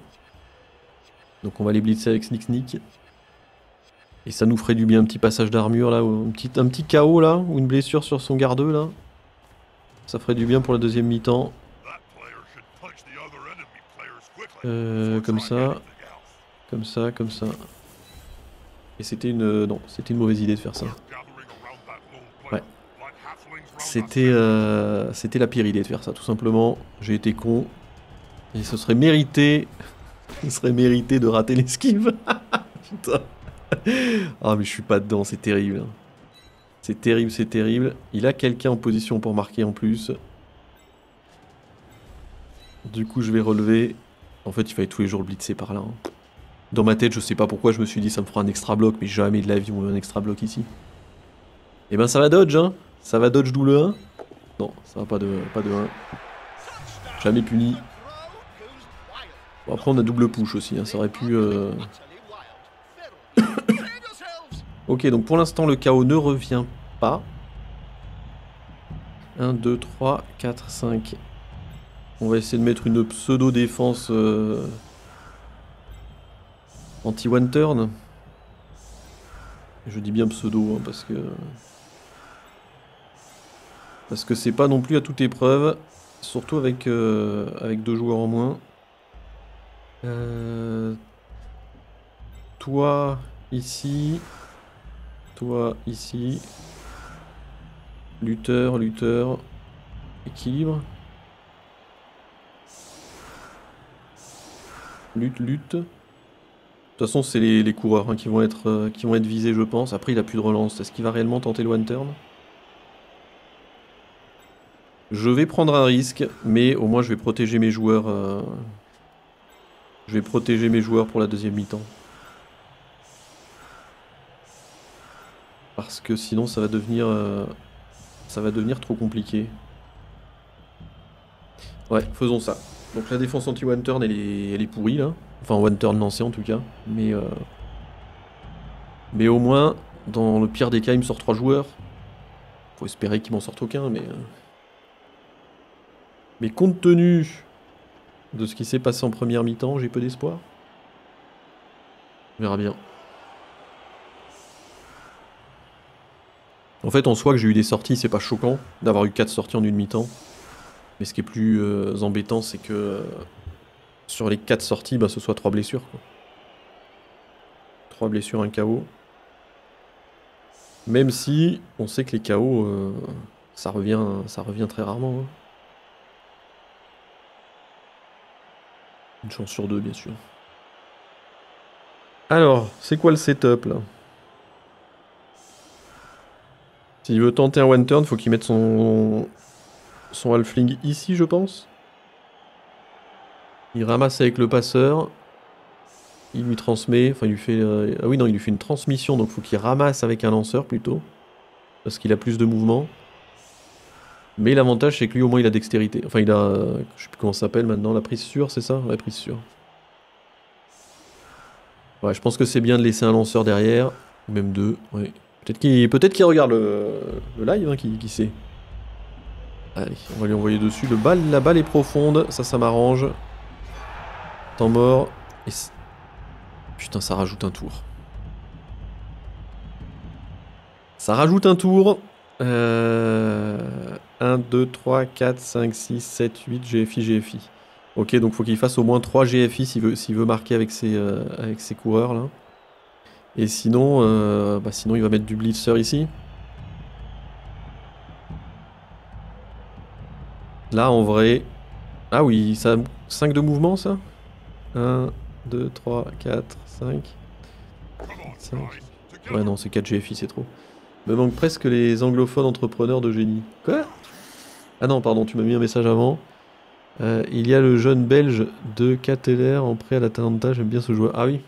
Speaker 1: Donc on va les blitzer avec Sneak Sneak. Et ça nous ferait du bien un petit passage d'armure là, un petit, un petit KO là, ou une blessure sur son gardeux là. Ça ferait du bien pour la deuxième mi-temps. Euh, comme ça. Comme ça, comme ça. Et c'était une... Non, c'était une mauvaise idée de faire ça. Ouais. C'était euh, c'était la pire idée de faire ça, tout simplement. J'ai été con. Et ce serait mérité... Ce serait mérité de rater l'esquive. Putain. Ah mais je suis pas dedans, c'est terrible. C'est terrible, c'est terrible. Il a quelqu'un en position pour marquer en plus. Du coup, je vais relever. En fait, il fallait tous les jours le blitzer par là. Hein. Dans ma tête, je sais pas pourquoi, je me suis dit ça me fera un extra bloc, mais jamais de la vie on veut un extra bloc ici. Et eh ben ça va dodge, hein. Ça va dodge double 1. Non, ça va pas de, pas de 1. Jamais puni. Bon, après, on a double push aussi, hein. ça aurait pu... Euh, Ok, donc pour l'instant, le chaos ne revient pas. 1, 2, 3, 4, 5. On va essayer de mettre une pseudo-défense euh, anti-one turn. Je dis bien pseudo hein, parce que... Parce que c'est pas non plus à toute épreuve. Surtout avec, euh, deux joueurs en moins. Euh, toi, ici. Toi, ici. Lutteur, lutteur. Équilibre. Lutte, lutte. De toute façon, c'est les, coureurs hein, qui, vont être, euh, qui vont être visés, je pense. Après, il a plus de relance. Est-ce qu'il va réellement tenter le one turn? Je vais prendre un risque, mais au moins, je vais protéger mes joueurs. Euh, je vais protéger mes joueurs pour la deuxième mi-temps. Parce que sinon, ça va devenir, euh, ça va devenir trop compliqué. Ouais, faisons ça. Donc la défense anti-one turn, elle est, elle est pourrie là. Enfin, one turn lancé en tout cas. Mais, euh, mais au moins, dans le pire des cas, il me sort trois joueurs. Faut espérer qu'il m'en sorte aucun, mais. Euh, mais compte tenu de ce qui s'est passé en première mi-temps, j'ai peu d'espoir. On verra bien. En fait, en soi, que j'ai eu des sorties, c'est pas choquant d'avoir eu 4 sorties en une mi-temps. Mais ce qui est plus euh, embêtant, c'est que euh, sur les 4 sorties, bah, ce soit 3 blessures. 3 blessures, un KO. Même si on sait que les KO, euh, ça, revient, ça revient très rarement. Hein. Une chance sur deux, bien sûr. Alors, c'est quoi le setup là? S'il veut tenter un one turn, faut qu'il mette son son halfling ici, je pense. Il ramasse avec le passeur. Il lui transmet, enfin il lui fait... Euh, ah oui non, il lui fait une transmission, donc faut qu'il ramasse avec un lanceur plutôt. Parce qu'il a plus de mouvement. Mais l'avantage c'est que lui au moins il a dextérité. Enfin il a... je sais plus comment ça s'appelle maintenant, la prise sûre c'est ça? La prise sûre. Ouais, je pense que c'est bien de laisser un lanceur derrière. Ou même deux, ouais. Peut-être qu'il regarde le, live, hein, qui, sait. Allez, on va lui envoyer dessus. La balle est profonde, ça, ça m'arrange. Temps mort. Putain, ça rajoute un tour. Ça rajoute un tour. 1, 2, 3, 4, 5, 6, 7, 8, GFI, GFI. Ok, donc faut qu'il fasse au moins 3 GFI s'il veut, marquer avec ses, euh, avec ses coureurs là. Et sinon, euh, bah sinon il va mettre du blitzer ici. Là, en vrai... Ah oui, ça 5 de mouvement, ça? 1, 2, 3, 4, 5... 5... Ouais, non, c'est 4 GFI, c'est trop. Me manque presque les anglophones entrepreneurs de génie. Quoi? Ah non, pardon, tu m'as mis un message avant. Euh, il y a le jeune belge de KTLR en prêt à l'Atalanta, j'aime bien ce joueur. Ah oui.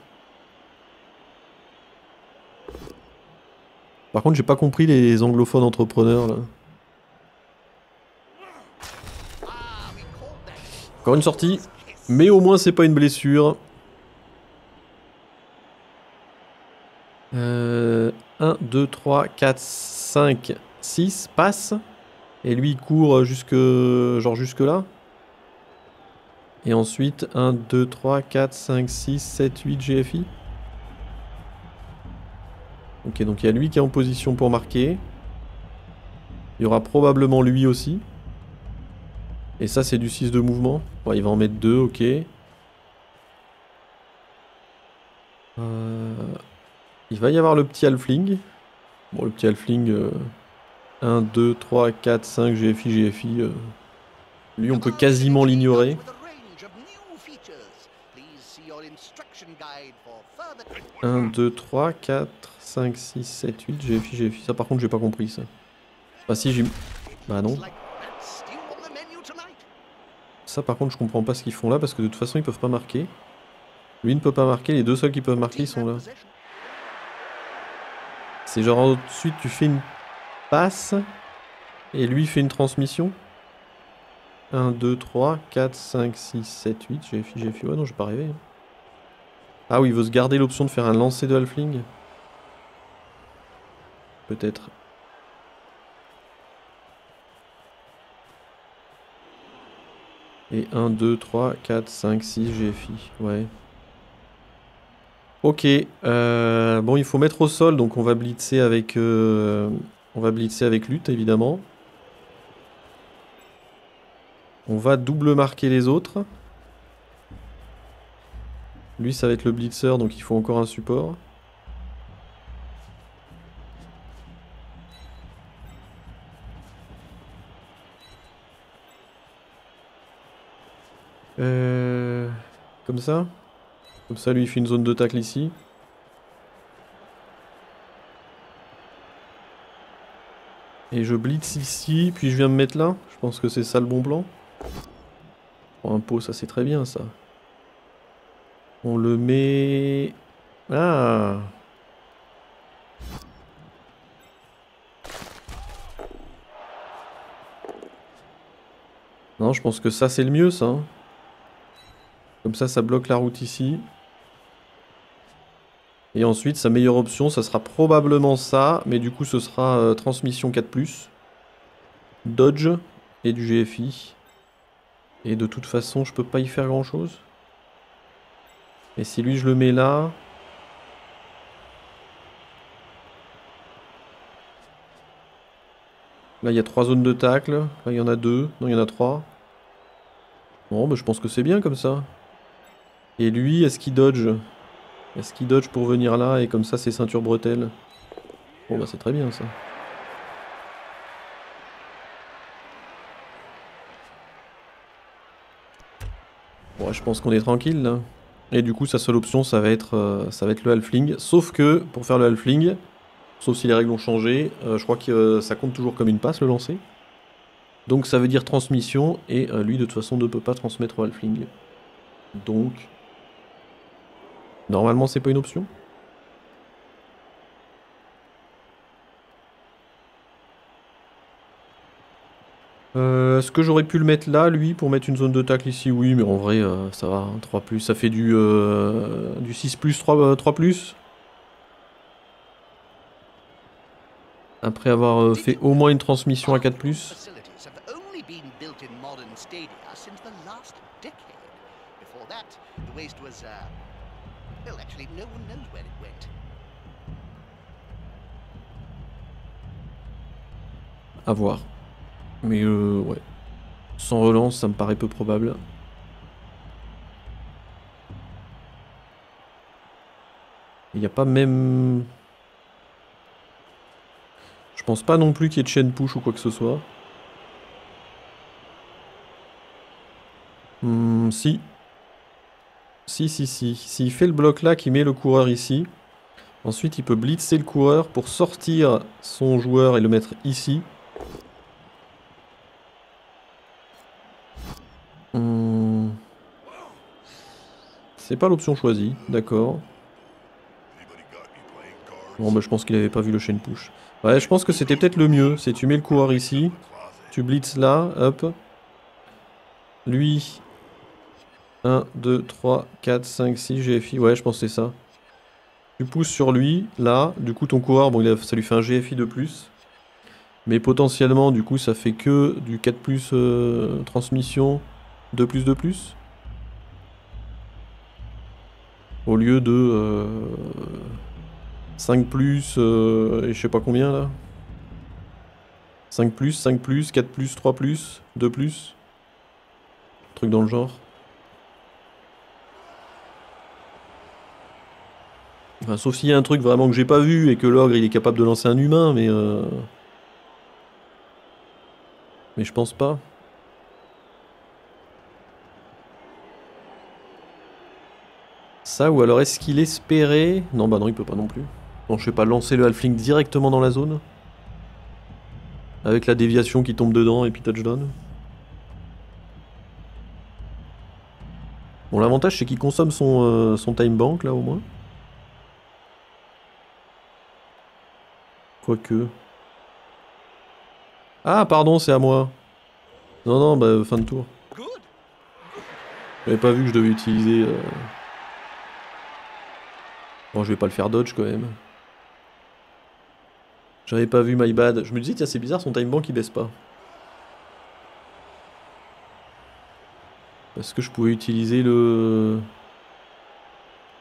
Speaker 1: Par contre, j'ai pas compris les anglophones entrepreneurs là. Encore une sortie. Mais au moins, c'est pas une blessure. Euh, 1, 2, 3, 4, 5, 6. Passe. Et lui, il court jusque là. Et ensuite, 1, 2, 3, 4, 5, 6, 7, 8 GFI. Ok, donc il y a lui qui est en position pour marquer. Il y aura probablement lui aussi. Et ça, c'est du 6 de mouvement. Bon, il va en mettre 2, ok. Euh, il va y avoir le petit halfling. Bon, le petit halfling... 1, 2, 3, 4, 5, GFI, GFI. Lui, on peut quasiment l'ignorer. 1, 2, 3, 4, 5, 6, 7, 8, GFI, GFI. Ça, par contre, j'ai pas compris ça. Bah, si, j'ai. Bah, non. Ça par contre je comprends pas ce qu'ils font là parce que de toute façon ils peuvent pas marquer. Lui ne peut pas marquer, les deux seuls qui peuvent marquer ils sont là. C'est genre ensuite tu fais une passe et lui fait une transmission. 1, 2, 3, 4, 5, 6, 7, 8. J'ai fait, j'ai fait. Ouais non je vais pas rêver. Ah oui il veut se garder l'option de faire un lancer de halfling. Et 1, 2, 3, 4, 5, 6 GFI. Ouais. Ok. Euh, bon, il faut mettre au sol, donc on va blitzer avec... Euh, on va blitzer avec lutte, évidemment. On va double marquer les autres. Lui, ça va être le blitzer, donc il faut encore un support. Euh, comme ça Comme ça, lui, il fait une zone de tacle ici. Et je blitz ici, puis je viens me mettre là. Je pense que c'est ça le bon plan. Pour un pot, ça c'est très bien ça. On le met... Ah Non, je pense que ça c'est le mieux ça. Comme ça, ça bloque la route ici. Et ensuite, sa meilleure option, ça sera probablement ça. Mais du coup, ce sera euh, transmission 4+. Dodge et du GFI. Et de toute façon, je peux pas y faire grand chose. Et si lui, je le mets là... Là, il y a trois zones de tacle. Là, il y en a deux. Non, il y en a trois. Bon, bah, je pense que c'est bien comme ça. Et lui, est-ce qu'il dodge Est-ce qu'il dodge pour venir là et comme ça c'est ceinture bretelle Bon bah c'est très bien ça. Bon, je pense qu'on est tranquille là. Et du coup sa seule option ça va être, euh, ça va être le halfling. Sauf que pour faire le halfling, sauf si les règles ont changé, euh, je crois que euh, ça compte toujours comme une passe le lancer. Donc ça veut dire transmission et lui de toute façon ne peut pas transmettre au halfling. Donc Normalement, c'est pas une option euh, Est-ce que j'aurais pu le mettre là, lui, pour mettre une zone de tacle ici? Oui, mais en vrai, euh, ça va, 3+, hein, ça fait du, euh, du 6+, 3, 3+. Après avoir fait au moins une transmission à 4+. A voir. Mais euh, ouais. Sans relance, ça me paraît peu probable. Il n'y a pas même... Je pense pas non plus qu'il y ait de chaîne push ou quoi que ce soit. Hmm, si. Si, si, si. S'il fait le bloc là, qui met le coureur ici, ensuite il peut blitzer le coureur pour sortir son joueur et le mettre ici. Hmm. C'est pas l'option choisie, d'accord. Bon bah je pense qu'il avait pas vu le chain push. Ouais je pense que c'était peut-être le mieux, c'est tu mets le coureur ici, tu blitz là, hop. Lui, 1, 2, 3, 4, 5, 6 GFI, ouais je c'est ça. Tu pousses sur lui, là, du coup ton coureur, bon ça lui fait un GFI de plus. Mais potentiellement du coup ça fait que du 4 plus euh, transmission 2 plus 2 plus Au lieu de 5 euh, plus euh, et je sais pas combien là 5 plus, 5 plus, 4 plus, 3 plus, 2 plus Truc dans le genre. Sauf s'il y a un truc vraiment que j'ai pas vu et que l'ogre il est capable de lancer un humain, mais... Euh... Mais je pense pas. Ça, ou alors est-ce qu'il espérait... Non, bah non, il peut pas non plus. Bon, je vais pas lancer le halfling directement dans la zone. Avec la déviation qui tombe dedans et puis touchdown. Bon, l'avantage c'est qu'il consomme son, euh, son time bank là au moins. Quoique. Ah, pardon, c'est à moi. Non, non, bah fin de tour. J'avais pas vu que je devais utiliser... Euh, Bon, je vais pas le faire dodge quand même. J'avais pas vu my bad. Je me disais, tiens, c'est bizarre, son time bank il baisse pas. Est-ce que je pouvais utiliser le...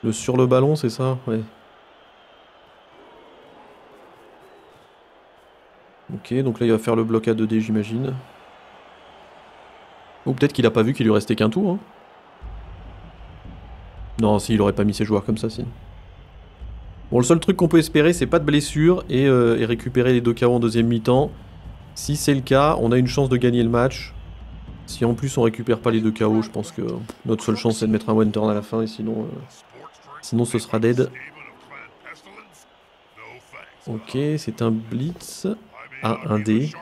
Speaker 1: Le sur le ballon, c'est ça? Ouais. Ok, donc là il va faire le bloc à 2D j'imagine. Ou peut-être qu'il a pas vu qu'il lui restait qu'un tour. Hein. Non, si, il aurait pas mis ses joueurs comme ça, si. Bon, le seul truc qu'on peut espérer, c'est pas de blessure et, euh, récupérer les deux KO en deuxième mi-temps. Si c'est le cas, on a une chance de gagner le match. Si en plus on récupère pas les deux KO, je pense que notre seule chance c'est de mettre un one turn à la fin et sinon, euh, sinon ce sera dead. Ok, c'est un blitz à 1D.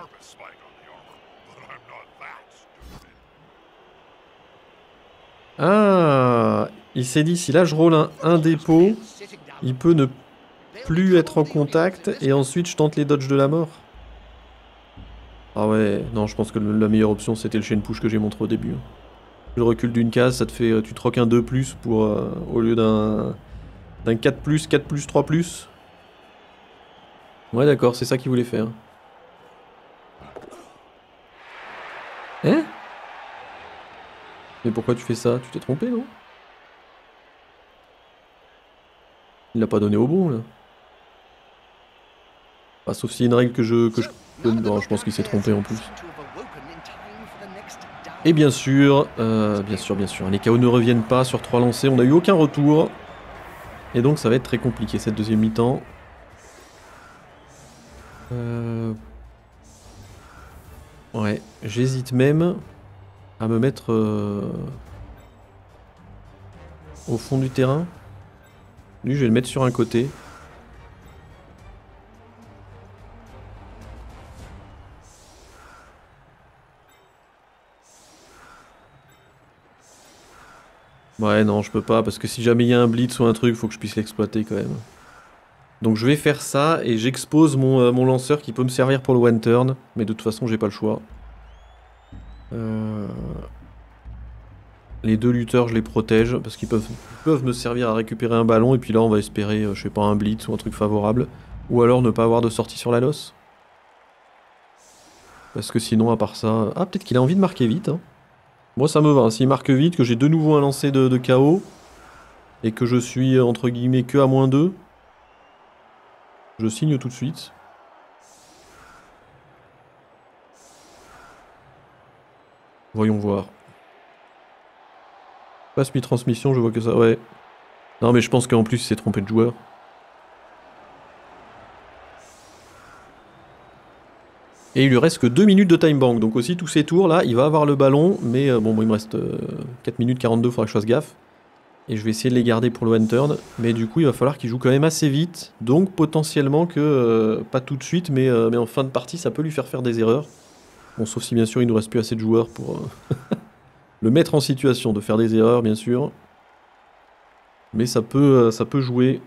Speaker 1: Ah Il s'est dit, si là je roule un, dépôt, il peut ne plus être en contact et ensuite je tente les dodges de la mort. Ah ouais, non, je pense que la meilleure option c'était le chain push que j'ai montré au début. Le recul d'une case, ça te fait. Tu troques un 2 plus pour. Euh, au lieu d'un. d'un 4 plus, 4 plus, 3 plus. Ouais, d'accord, c'est ça qu'il voulait faire. Hein? Mais pourquoi tu fais ça? Tu t'es trompé, non? Il l'a pas donné au bon, là. Pas sauf s'il y a une règle que je, que je non, je pense qu'il s'est trompé en plus. Et bien sûr, euh, bien sûr, bien sûr, les KO ne reviennent pas sur trois lancers. On n'a eu aucun retour. Et donc ça va être très compliqué cette deuxième mi-temps. Euh, ouais, j'hésite même à me mettre euh, au fond du terrain. Lui, je vais le mettre sur un côté. Ouais, non, je peux pas, parce que si jamais il y a un blitz ou un truc, faut que je puisse l'exploiter quand même. Donc je vais faire ça, et j'expose mon, euh, mon, lanceur qui peut me servir pour le one turn, mais de toute façon, j'ai pas le choix. Euh, les deux lutteurs, je les protège, parce qu'ils peuvent, peuvent me servir à récupérer un ballon, et puis là, on va espérer, euh, je sais pas, un blitz ou un truc favorable. Ou alors ne pas avoir de sortie sur la losse. Parce que sinon, à part ça... Ah, peut-être qu'il a envie de marquer vite, hein. Moi ça me va, s'il marque vite, que j'ai de nouveau un lancer de, de KO, et que je suis entre guillemets que à moins 2, je signe tout de suite. Voyons voir. Passe mi-transmission, je vois que ça... Ouais. Non mais je pense qu'en plus il s'est trompé de joueur. Et il lui reste que 2 minutes de time bank. Donc aussi, tous ces tours là, il va avoir le ballon. Mais euh, bon, il me reste 4 euh, minutes 42, il faudra que je fasse gaffe. Et je vais essayer de les garder pour le one turn. Mais du coup, il va falloir qu'il joue quand même assez vite. Donc potentiellement que, euh, pas tout de suite, mais, mais, en fin de partie, ça peut lui faire faire des erreurs. Bon, sauf si bien sûr, il nous reste plus assez de joueurs pour le mettre en situation de faire des erreurs, bien sûr. Mais ça peut, ça peut jouer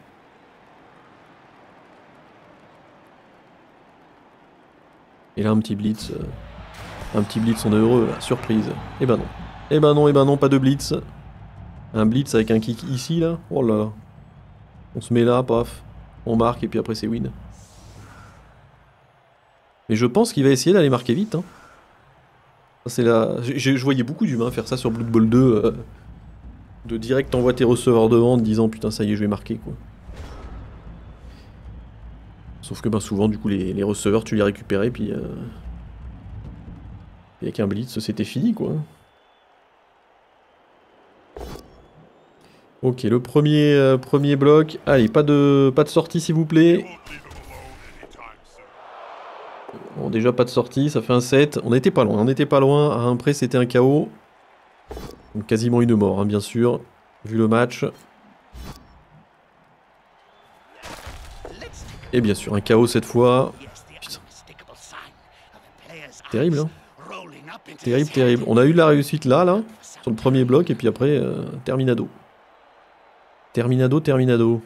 Speaker 1: Et là, un petit blitz. Euh, un petit blitz, on est heureux, surprise. Eh ben non. Eh ben non, eh ben non, pas de blitz. Un blitz avec un kick ici, là. Oh là là. On se met là, paf. On marque, et puis après, c'est win. Mais je pense qu'il va essayer d'aller marquer vite. Hein. C'est là. Je voyais beaucoup d'humains faire ça sur Blood Bowl 2. Euh, de direct envoie tes receveurs devant en disant putain ça y est je vais marquer quoi. Sauf que ben, souvent, du coup, les, receveurs, tu les récupérais, puis... Euh... Et avec un blitz, c'était fini, quoi. Ok, le premier, euh, premier bloc. Allez, pas de, pas de sortie, s'il vous plaît. Bon, déjà, pas de sortie, ça fait un 7. On n'était pas loin, on n'était pas loin. À un près, c'était un KO. Quasiment une mort, hein, bien sûr, vu le match. Et bien sûr, un chaos cette fois. Terrible, hein Terrible, terrible. On a eu la réussite là, là, sur le premier bloc, et puis après, euh, Terminado. Terminado, Terminado.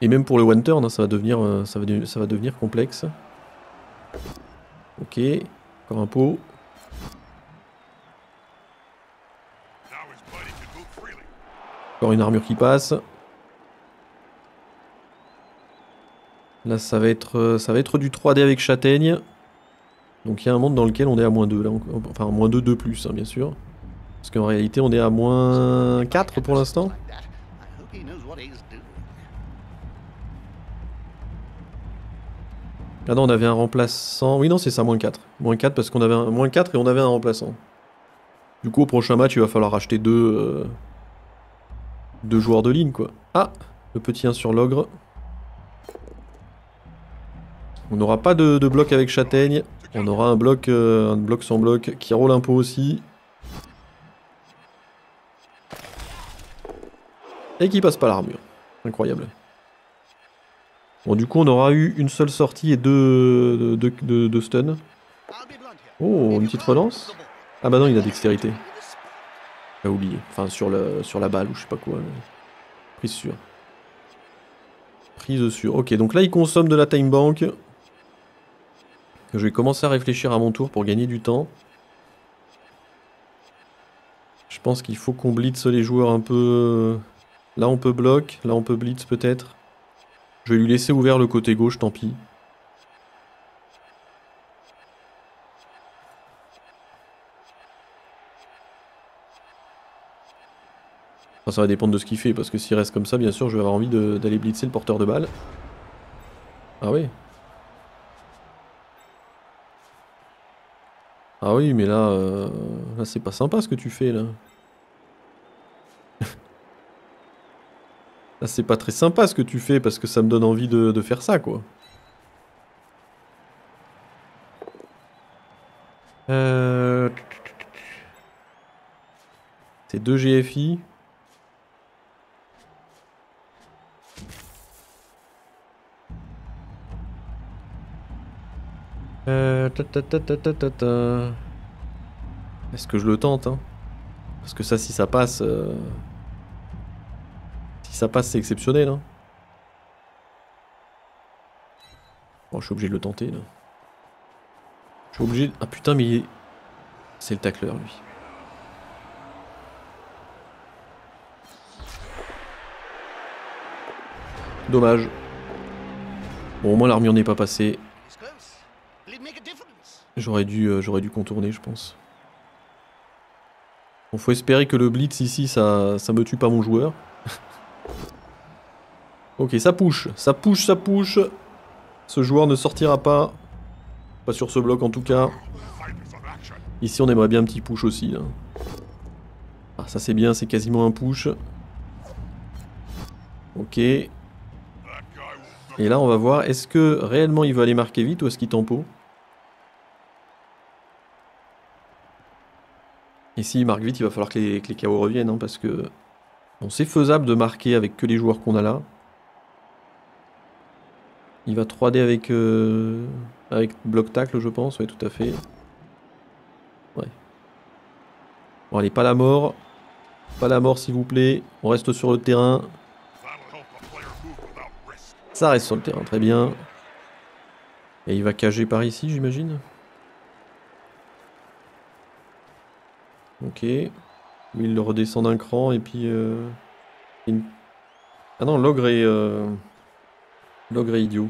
Speaker 1: Et même pour le one turn, hein, ça, va devenir, euh, ça, va ça va devenir complexe. Ok, encore un pot. Encore une armure qui passe. Là, ça va être, euh, ça va être du 3D avec châtaigne. Donc il y a un monde dans lequel on est à moins 2, là. Enfin, moins 2, 2 plus, hein, bien sûr. Parce qu'en réalité, on est à moins 4 pour l'instant. Ah non, on avait un remplaçant. Oui, non, c'est ça, moins 4. Moins 4 parce qu'on avait un moins 4 et on avait un remplaçant. Du coup, au prochain match, il va falloir acheter deux, euh, joueurs de ligne, quoi. Ah Le petit 1 sur l'ogre. On n'aura pas de, bloc avec châtaigne. On aura un bloc, euh, un bloc sans bloc qui roule un peu aussi. Et qui passe pas l'armure. Incroyable. Bon, du coup, on aura eu une seule sortie et deux, de, stun. Oh, une petite relance Ah bah non, il a dextérité. J'ai oublié. Enfin, sur, le, sur la balle ou je sais pas quoi. Prise sûre. Prise sûre. Ok, donc là, il consomme de la time bank. Je vais commencer à réfléchir à mon tour pour gagner du temps. Je pense qu'il faut qu'on blitz les joueurs un peu... Là, on peut bloc. Là, on peut blitz peut-être. Je vais lui laisser ouvert le côté gauche, tant pis. ça va dépendre de ce qu'il fait, parce que s'il reste comme ça, bien sûr, je vais avoir envie d'aller blitzer le porteur de balle. Ah oui. Ah oui, mais là, euh, là c'est pas sympa ce que tu fais, là. Là, c'est pas très sympa ce que tu fais, parce que ça me donne envie de, faire ça, quoi. Euh... C'est 2 GFI. Euh, Est-ce que je le tente hein? Parce que ça, si ça passe... Euh, ça passe, c'est exceptionnel. Hein bon, je suis obligé de le tenter, là. Je suis obligé... Ah putain, mais... C'est le tacleur, lui. Dommage. Bon, au moins l'armure n'est pas passée. J'aurais dû, euh, j'aurais dû contourner, je pense. Bon, faut espérer que le blitz ici, ça, ça me tue pas mon joueur. Ok, ça push, ça push, ça push. Ce joueur ne sortira pas. Pas sur ce bloc en tout cas. Ici, on aimerait bien un petit push aussi. Ah, ça c'est bien, c'est quasiment un push. Ok. Et là, on va voir, est-ce que réellement il va aller marquer vite ou est-ce qu'il tempo? Et s'il marque vite, il va falloir que les, que KO reviennent, hein, parce que bon, c'est faisable de marquer avec que les joueurs qu'on a là. Il va 3D avec, euh, avec bloc tacle, je pense, ouais, tout à fait. Ouais. Bon, allez, pas la mort. Pas la mort, s'il vous plaît. On reste sur le terrain. Ça reste sur le terrain, très bien. Et il va cager par ici, j'imagine Ok. Il le redescend d'un cran et puis... Euh... Ah non, l'ogre est... Euh... L'ogre est idiot.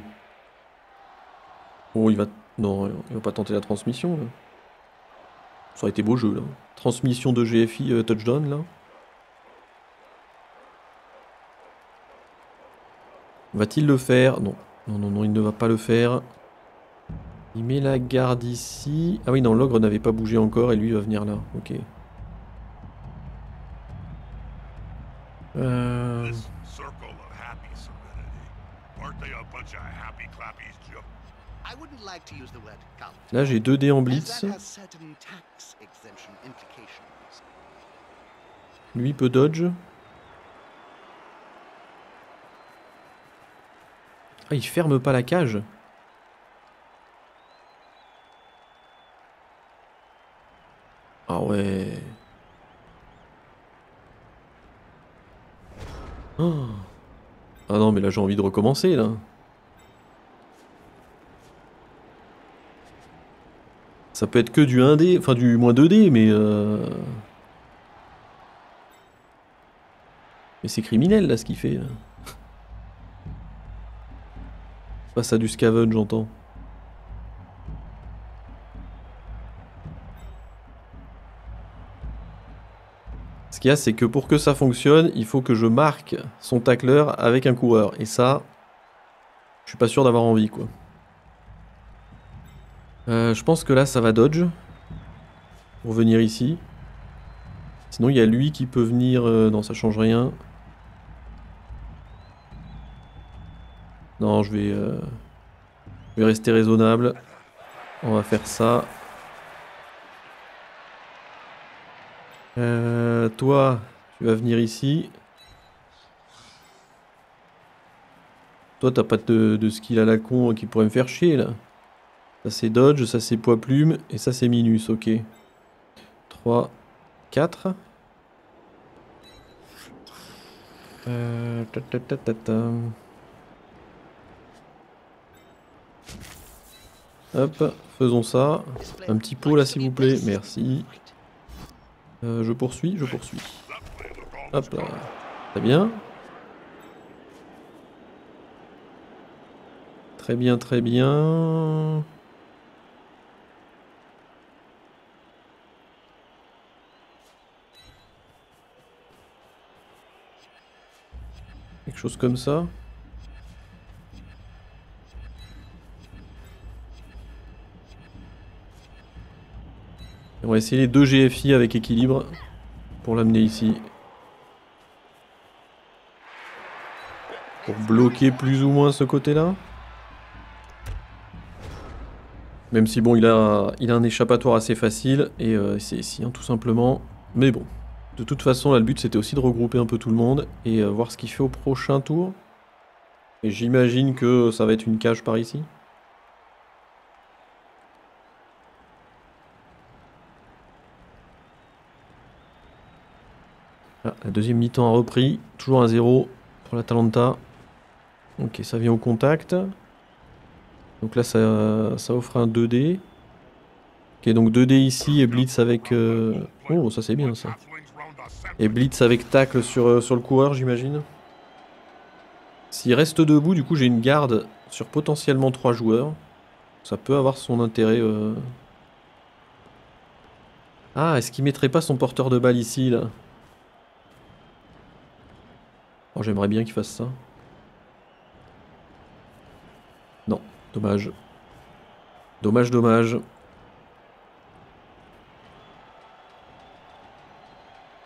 Speaker 1: Oh, il va... Non, il va pas tenter la transmission. Ça aurait été beau jeu, là. Transmission de GFI euh, touchdown, là. Va-t-il le faire? Non. Non, non, non, il ne va pas le faire. Il met la garde ici. Ah oui, non, l'ogre n'avait pas bougé encore et lui va venir là. Ok. Là j'ai 2 dés en blitz. Lui peut dodge. Ah il ferme pas la cage. Ah ouais. Oh. Ah non, mais là j'ai envie de recommencer là. Ça peut être que du 1D, enfin du moins 2D, mais... Euh... Mais c'est criminel là ce qu'il fait. Face à du scaven, j'entends. Ce qu'il y a, c'est que pour que ça fonctionne, il faut que je marque son tacleur avec un coureur. Et ça, je suis pas sûr d'avoir envie, quoi. Euh, je pense que là, ça va dodge. Pour venir ici. Sinon, il y a lui qui peut venir... Euh, non, ça change rien. Non, je vais, euh, je vais rester raisonnable. On va faire ça. Euh, toi, tu vas venir ici. Toi, t'as pas de, de, skill à la con qui pourrait me faire chier, là. Ça, c'est dodge, ça, c'est poids plume, et ça, c'est minus, ok. 3, 4. Euh, Hop, faisons ça. Un petit pot là s'il vous plaît, merci. Euh, je poursuis, je poursuis. Hop là. Très bien. Très bien, très bien. Quelque chose comme ça. on va essayer les deux GFI avec équilibre pour l'amener ici. Pour bloquer plus ou moins ce côté-là. Même si bon, il a, il a un échappatoire assez facile et euh, c'est ici, hein, tout simplement. Mais bon, de toute façon, là, le but c'était aussi de regrouper un peu tout le monde et euh, voir ce qu'il fait au prochain tour. Et j'imagine que ça va être une cage par ici. Ah, la deuxième mi-temps a repris. Toujours un 0 pour l'Atalanta. Ok, ça vient au contact. Donc là, ça, ça offre un 2D. Ok, donc 2D ici et Blitz avec... Euh, oh, ça c'est bien ça. Et Blitz avec tacle sur, euh, sur le coureur, j'imagine. S'il reste debout, du coup, j'ai une garde sur potentiellement 3 joueurs. Ça peut avoir son intérêt. Euh. Ah, est-ce qu'il mettrait pas son porteur de balle ici, là? Oh, j'aimerais bien qu'il fasse ça. Non, dommage. Dommage, dommage.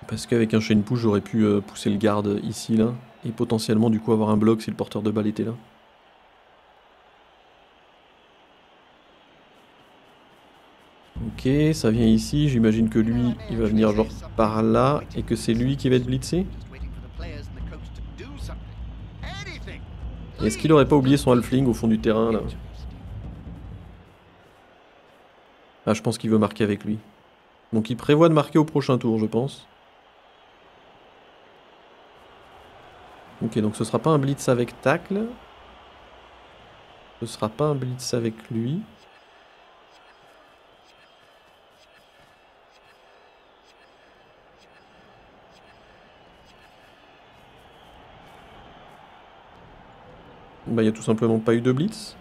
Speaker 1: Parce qu'avec un chaîne push, j'aurais pu euh, pousser le garde ici, là. Et potentiellement, du coup, avoir un bloc si le porteur de balle était là. Ok, ça vient ici. J'imagine que lui, il va venir genre par là. Et que c'est lui qui va être blitzé. Est-ce qu'il aurait pas oublié son halfling au fond du terrain là? Ah je pense qu'il veut marquer avec lui. Donc il prévoit de marquer au prochain tour je pense. Ok donc ce sera pas un blitz avec tacle. Ce sera pas un blitz avec lui. Bah, il n'y a tout simplement pas eu de blitz.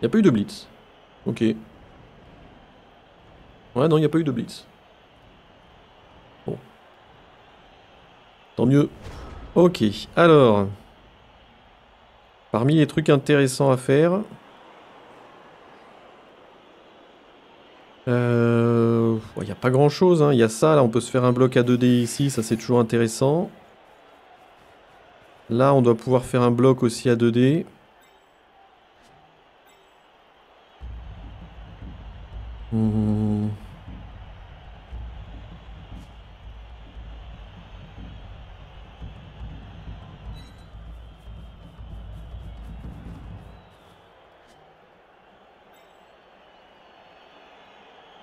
Speaker 1: Il n'y a pas eu de blitz. Ok. Ouais, non, il n'y a pas eu de blitz. Mieux. Ok, alors. Parmi les trucs intéressants à faire... Euh... Il n'y a pas grand chose, hein. il y a ça, là on peut se faire un bloc à 2D ici, ça c'est toujours intéressant. Là, on doit pouvoir faire un bloc aussi à 2D. Hmm.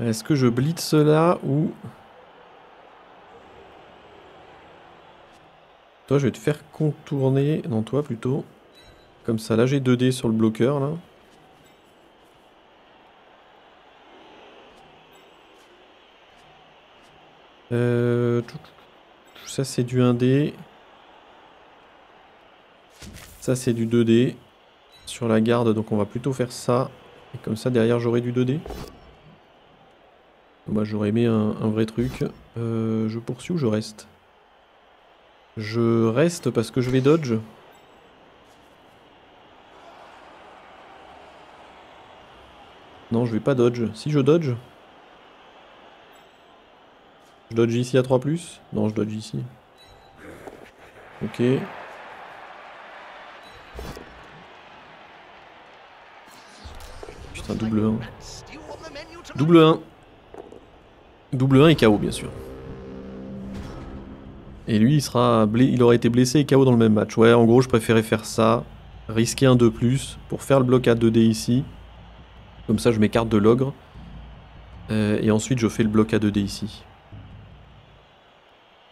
Speaker 1: Est-ce que je blitz là ou... Toi, je vais te faire contourner. Non, toi plutôt. Comme ça. Là, j'ai 2D sur le bloqueur, là. Euh, ça, c'est du 1D. Ça, c'est du 2D sur la garde, donc on va plutôt faire ça. Et comme ça, derrière, j'aurai du 2D. Bah, j'aurais aimé un, vrai truc. Euh, je poursuis ou je reste? Je reste parce que je vais dodge. Non, je vais pas dodge. Si je dodge? Je dodge ici à 3+. Non, je dodge ici. Ok. Putain, double 1. Double 1. Double 1 et KO, bien sûr. Et lui, il, sera il aurait été blessé et KO dans le même match. Ouais, en gros, je préférais faire ça. Risquer un 2 plus pour faire le bloc à 2D ici. Comme ça, je m'écarte de l'ogre. Euh, et ensuite, je fais le bloc à 2D ici.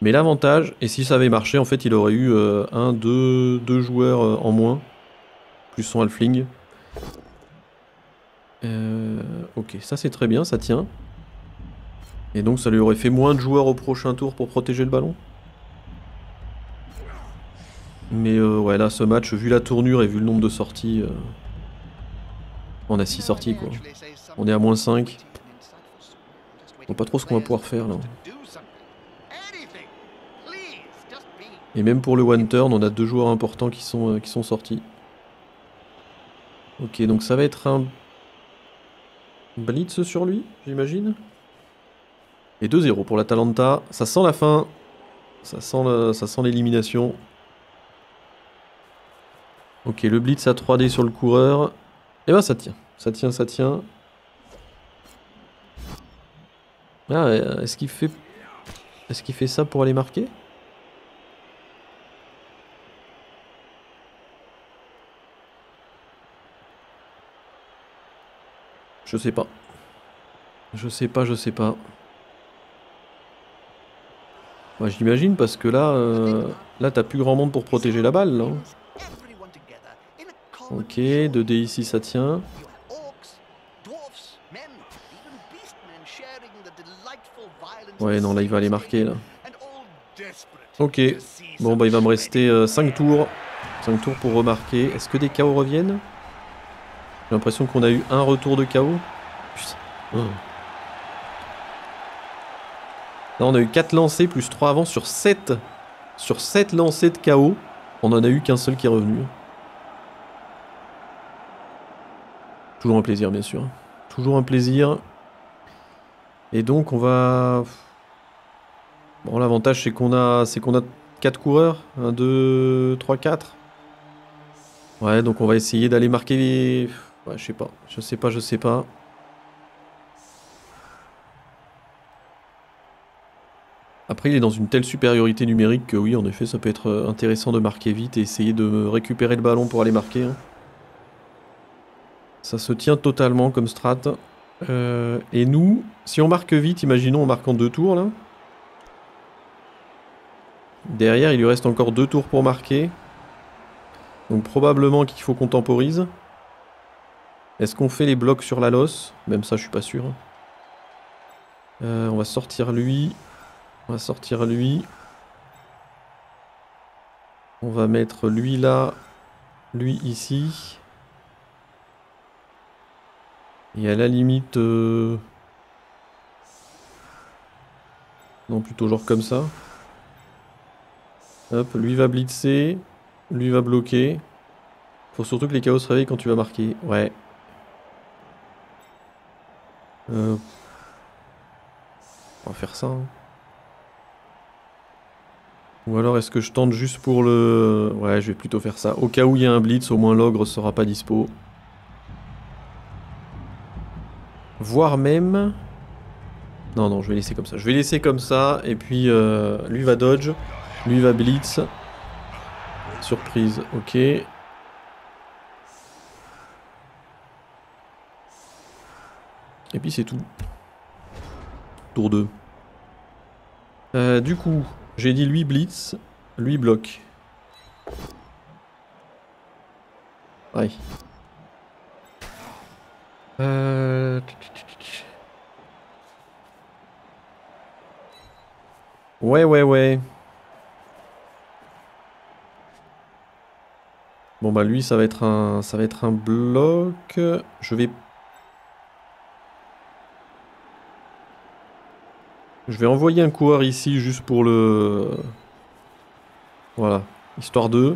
Speaker 1: Mais l'avantage, et si ça avait marché, en fait, il aurait eu euh, un, deux, deux joueurs euh, en moins. Plus son halfling. ok, ça c'est très bien, ça tient. Et donc ça lui aurait fait moins de joueurs au prochain tour pour protéger le ballon? Mais ouais, là, ce match, vu la tournure et vu le nombre de sorties... On a 6 sorties quoi. On est à moins 5. On pas trop ce qu'on va pouvoir faire là. Et même pour le one turn, on a deux joueurs importants qui sont, euh, qui sont sortis. Ok, donc ça va être un blitz sur lui, j'imagine? Et 2-0 pour l'Atalanta. Ça sent la fin. Ça sent l'élimination. Ok, le blitz à 3D sur le coureur. Et eh ben ça tient, ça tient, ça tient. Ah, est-ce qu'il fait... Est-ce qu'il fait ça pour aller marquer? Je sais pas. Je sais pas, je sais pas. Moi j'imagine parce que là, euh, là t'as plus grand monde pour protéger la balle. Là. Ok, 2D ici ça tient. Ouais, non, là il va aller marquer là. Ok, bon bah il va me rester 5 euh, tours. 5 tours pour remarquer. Est-ce que des KO reviennent? J'ai l'impression qu'on a eu un retour de KO. Putain. Oh. Là on a eu 4 lancés plus 3 avant sur 7. Sur 7 lancés de KO. On en a eu qu'un seul qui est revenu. Toujours un plaisir, bien sûr. Toujours un plaisir. Et donc, on va... Bon, l'avantage, c'est qu'on a, c'est qu'on a 4 coureurs. 1, 2, 3, 4. Ouais, donc on va essayer d'aller marquer les... Ouais, je sais pas. Je sais pas, je sais pas. Après, il est dans une telle supériorité numérique que oui, en effet, ça peut être intéressant de marquer vite et essayer de récupérer le ballon pour aller marquer. Hein. Ça se tient totalement comme strat. Euh, et nous, si on marque vite, imaginons on marque en deux tours là. Derrière, il lui reste encore deux tours pour marquer. Donc probablement qu'il faut qu'on temporise. Est-ce qu'on fait les blocs sur la losse? Même ça, je suis pas sûr. Euh, on va sortir lui. On va sortir lui. On va mettre lui là. Lui ici. Et à la limite... Euh, non, plutôt genre comme ça. Hop, lui va blitzer. Lui va bloquer. Faut surtout que les chaos se réveillent quand tu vas marquer. Ouais. Euh, on va faire ça. Hein. Ou alors est-ce que je tente juste pour le... Ouais, je vais plutôt faire ça. Au cas où il y a un blitz, au moins l'ogre sera pas dispo. Voire même... Non, non, je vais laisser comme ça. Je vais laisser comme ça, et puis euh, lui va dodge, lui va blitz. Surprise, ok. Et puis c'est tout. Tour 2. Euh, du coup, j'ai dit lui blitz, lui bloque. Ouais. Euh... Ouais, ouais, ouais. Bon bah lui ça va être un ça va être un bloc. Je vais Je vais envoyer un coureur ici juste pour le voilà, histoire de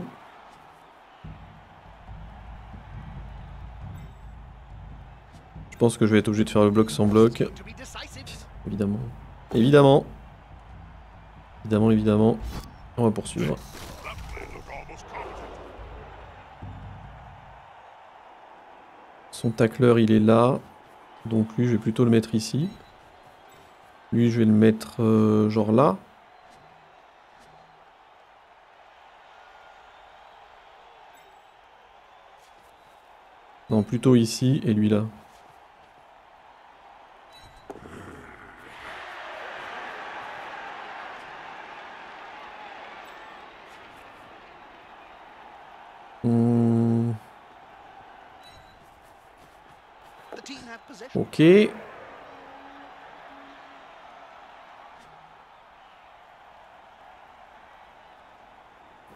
Speaker 1: Je pense que je vais être obligé de faire le bloc sans bloc. Évidemment. Évidemment. Évidemment, évidemment. On va poursuivre. Son tacleur, il est là. Donc lui, je vais plutôt le mettre ici. Lui, je vais le mettre euh, genre là. Non, plutôt ici et lui là. Hmm. Ok.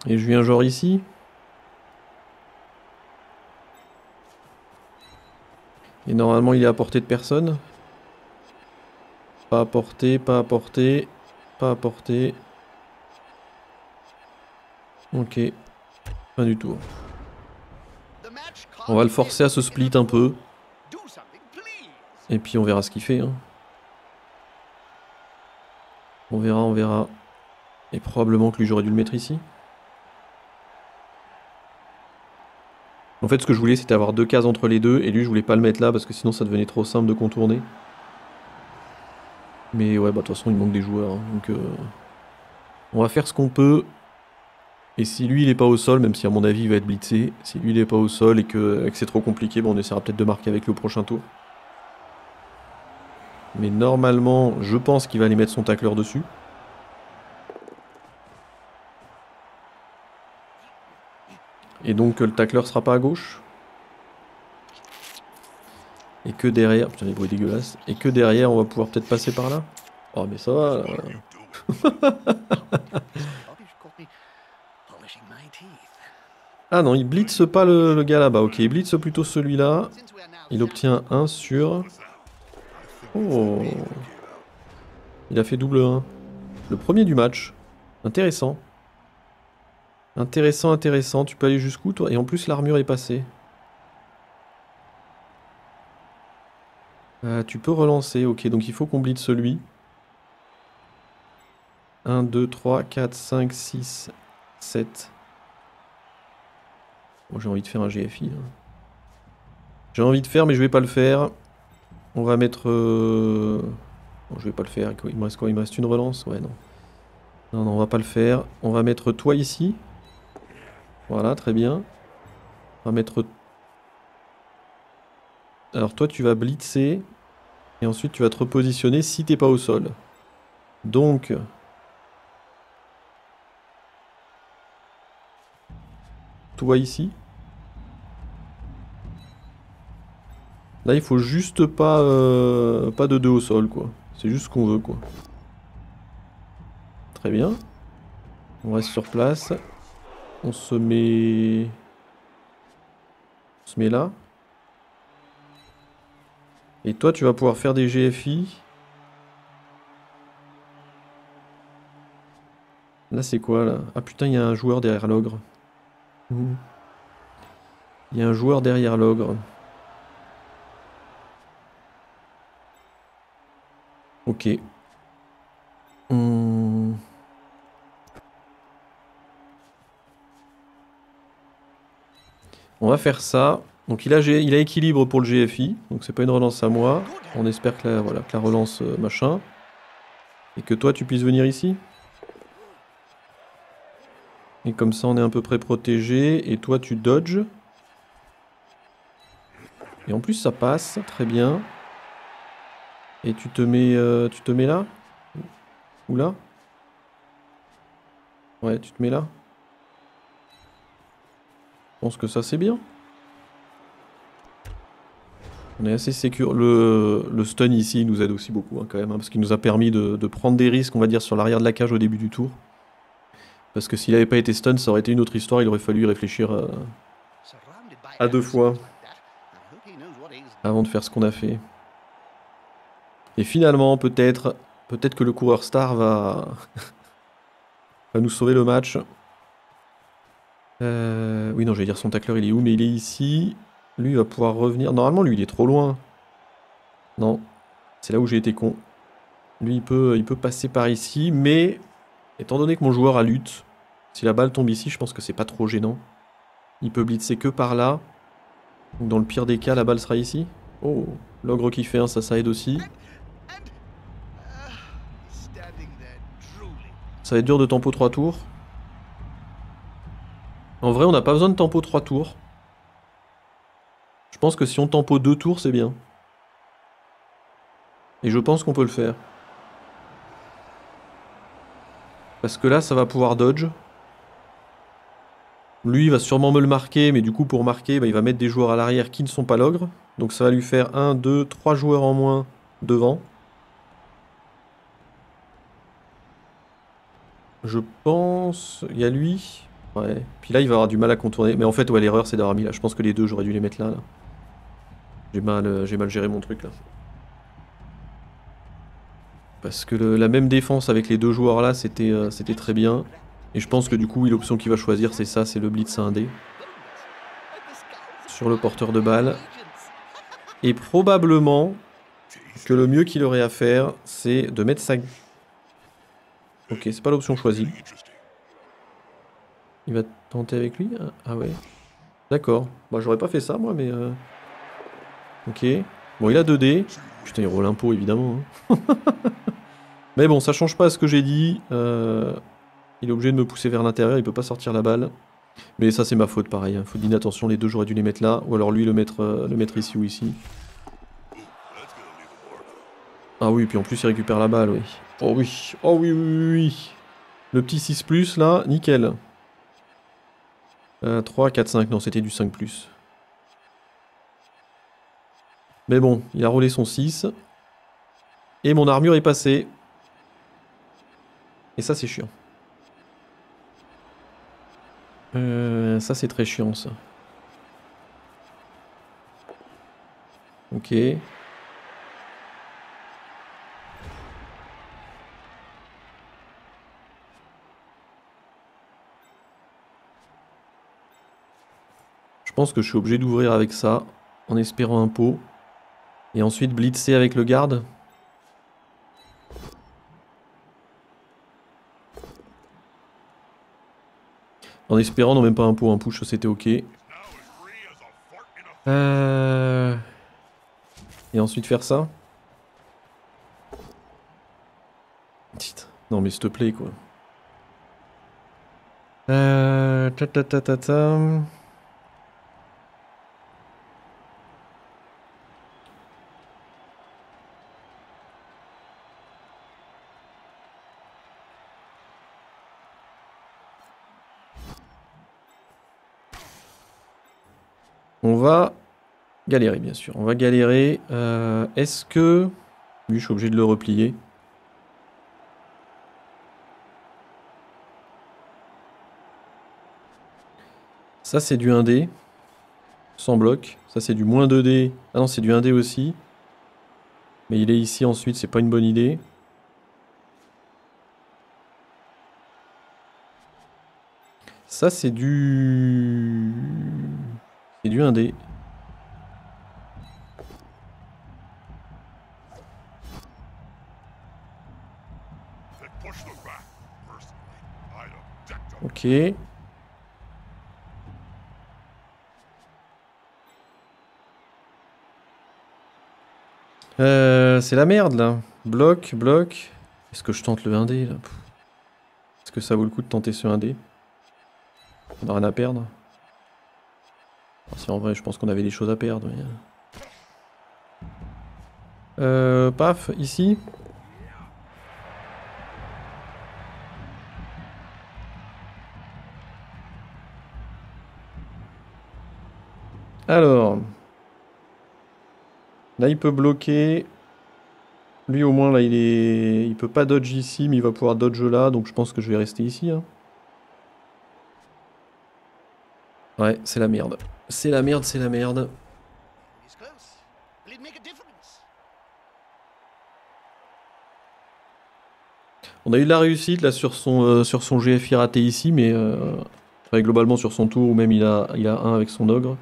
Speaker 1: Et je viens genre ici. Et normalement il est à portée de personne. Pas à portée, pas à portée, pas à portée. Ok. Pas du tout. On va le forcer à se split un peu. Et puis on verra ce qu'il fait. Hein. On verra, on verra. Et probablement que lui j'aurais dû le mettre ici. En fait ce que je voulais c'était avoir deux cases entre les deux et lui je voulais pas le mettre là parce que sinon ça devenait trop simple de contourner. Mais ouais bah de toute façon il manque des joueurs hein. donc euh, on va faire ce qu'on peut et si lui il est pas au sol, même si à mon avis il va être blitzé, si lui il est pas au sol et que, c'est trop compliqué, on essaiera peut-être de marquer avec le prochain tour. Mais normalement, je pense qu'il va aller mettre son tacleur dessus. Et donc le tacleur sera pas à gauche. Et que derrière... Putain les bruits dégueulasses. Et que derrière on va pouvoir peut-être passer par là. Oh mais ça va là. Ah non, il blitz pas le, gars là-bas. Ok, il blitz plutôt celui-là. Il obtient 1 sur... Oh Il a fait double 1. Le premier du match. Intéressant. Intéressant, intéressant. Tu peux aller jusqu'où toi? Et en plus l'armure est passée. Euh, tu peux relancer. Ok, donc il faut qu'on blitz celui. 1, 2, 3, 4, 5, 6, 7 j'ai envie de faire un GFI. Hein. J'ai envie de faire, mais je vais pas le faire. On va mettre... Euh... je vais pas le faire. Il me reste quoi? Il me reste une relance? Ouais, non. Non, non, on va pas le faire. On va mettre toi ici. Voilà, très bien. On va mettre... Alors toi, tu vas blitzer. Et ensuite, tu vas te repositionner si t'es pas au sol. Donc... Toi ici. Là, il faut juste pas, euh, pas de 2 au sol, quoi. C'est juste ce qu'on veut, quoi. Très bien. On reste sur place. On se met... On se met là. Et toi, tu vas pouvoir faire des GFI. Là, c'est quoi, là? Ah putain, il y a un joueur derrière l'ogre. Il y a un joueur derrière l'ogre. Ok. On... va faire ça. Donc il a, il a équilibre pour le GFI, donc c'est pas une relance à moi. On espère que la, relance euh, machin. Et que toi tu puisses venir ici. Et comme ça on est un peu près protégé. Et toi tu dodges. Et en plus ça passe, très bien. Et tu te mets, euh, tu te mets là? Ou là? Ouais, tu te mets là pense que ça c'est bien. On est assez sécure. Le, stun ici nous aide aussi beaucoup hein, quand même, hein, parce qu'il nous a permis de, prendre des risques, on va dire, sur l'arrière de la cage au début du tour. Parce que s'il n'avait pas été stun, ça aurait été une autre histoire, il aurait fallu réfléchir à deux fois avant de faire ce qu'on a fait. Et finalement, peut-être, que le coureur star va nous sauver le match. Euh, oui, non, je vais dire son tacleur, il est où Mais il est ici. Lui, il va pouvoir revenir. Normalement, lui, il est trop loin. Non, c'est là où j'ai été con. Lui, il peut, il peut passer par ici, mais étant donné que mon joueur a lutte, si la balle tombe ici, je pense que c'est pas trop gênant. Il peut blitzer que par là. Donc dans le pire des cas, la balle sera ici. Oh, l'ogre qui fait un, ça, ça aide aussi. Ça va être dur de tempo 3 tours. En vrai, on n'a pas besoin de tempo 3 tours. Je pense que si on tempo 2 tours, c'est bien. Et je pense qu'on peut le faire. Parce que là, ça va pouvoir dodge. Lui, il va sûrement me le marquer, mais du coup, pour marquer, bah, il va mettre des joueurs à l'arrière qui ne sont pas l'ogre. Donc ça va lui faire 1, 2, 3 joueurs en moins devant. Je pense... Il y a lui. Ouais. Puis là, il va avoir du mal à contourner. Mais en fait, ouais, l'erreur, c'est d'avoir mis là. Je pense que les deux, j'aurais dû les mettre là. J'ai mal, euh, mal géré mon truc là. Parce que la même défense avec les deux joueurs là, c'était euh, très bien. Et je pense que du coup, l'option qu'il va choisir, c'est ça, c'est le blitz 1D. Sur le porteur de balle. Et probablement que le mieux qu'il aurait à faire, c'est de mettre sa... Ok, c'est pas l'option choisie. Il va tenter avec lui? Ah, ah ouais. D'accord. Bah j'aurais pas fait ça moi, mais... Euh, ok. Bon, il a 2D. Putain, il roule un pot, évidemment. Hein. mais bon, ça change pas ce que j'ai dit. Euh... Il est obligé de me pousser vers l'intérieur, il peut pas sortir la balle. Mais ça c'est ma faute pareil, hein. faute d'inattention, les deux j'aurais dû les mettre là, ou alors lui le mettre, euh, le mettre ici ou ici. Ah oui, puis en plus il récupère la balle, oui. Oh oui, oh oui, oui, oui. Le petit 6 plus là, nickel. 3, 4, 5, non c'était du 5 plus. Mais bon, il a roulé son 6. Et mon armure est passée. Et ça c'est chiant. Euh, ça c'est très chiant ça. Ok. Je pense que je suis obligé d'ouvrir avec ça, en espérant un pot. Et ensuite blitzer avec le garde. En espérant, non même pas un pot, un push, c'était ok. Euh... Et ensuite faire ça Non mais s'il te plaît quoi. Euh... Ta -ta -ta -ta -ta. Va galérer, bien sûr. On va galérer. Euh, est-ce que... Lui, je suis obligé de le replier. Ça, c'est du 1D. Sans bloc. Ça, c'est du moins 2D. Ah non, c'est du 1D aussi. Mais il est ici ensuite, c'est pas une bonne idée. Ça, c'est du... Du 1D. Ok. Euh, c'est la merde là. Bloc, bloc. Est-ce que je tente le 1D là? Est-ce que ça vaut le coup de tenter ce 1D On n'a rien à perdre. Si en vrai, je pense qu'on avait des choses à perdre. Euh, paf, ici. Alors. Là, il peut bloquer. Lui, au moins, là, il est... Il peut pas dodge ici, mais il va pouvoir dodge là. Donc, je pense que je vais rester ici. Hein. Ouais, c'est la merde. C'est la merde, c'est la merde. On a eu de la réussite là sur son, euh, sur son GFI raté ici, mais euh, globalement sur son tour, ou même il a, il a un avec son ogre.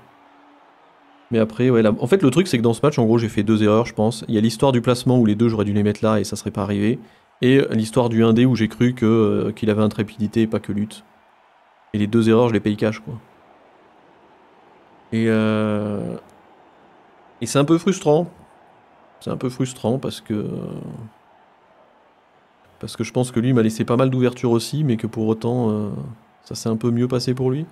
Speaker 1: Mais après, ouais, en fait le truc c'est que dans ce match, en gros j'ai fait deux erreurs je pense. Il y a l'histoire du placement où les deux j'aurais dû les mettre là et ça serait pas arrivé. Et l'histoire du 1D où j'ai cru euh, qu'il avait intrépidité et pas que lutte. Et les deux erreurs je les paye cash quoi. Et, euh... et c'est un peu frustrant. C'est un peu frustrant parce que... Parce que je pense que lui m'a laissé pas mal d'ouverture aussi, mais que pour autant, euh, ça s'est un peu mieux passé pour lui.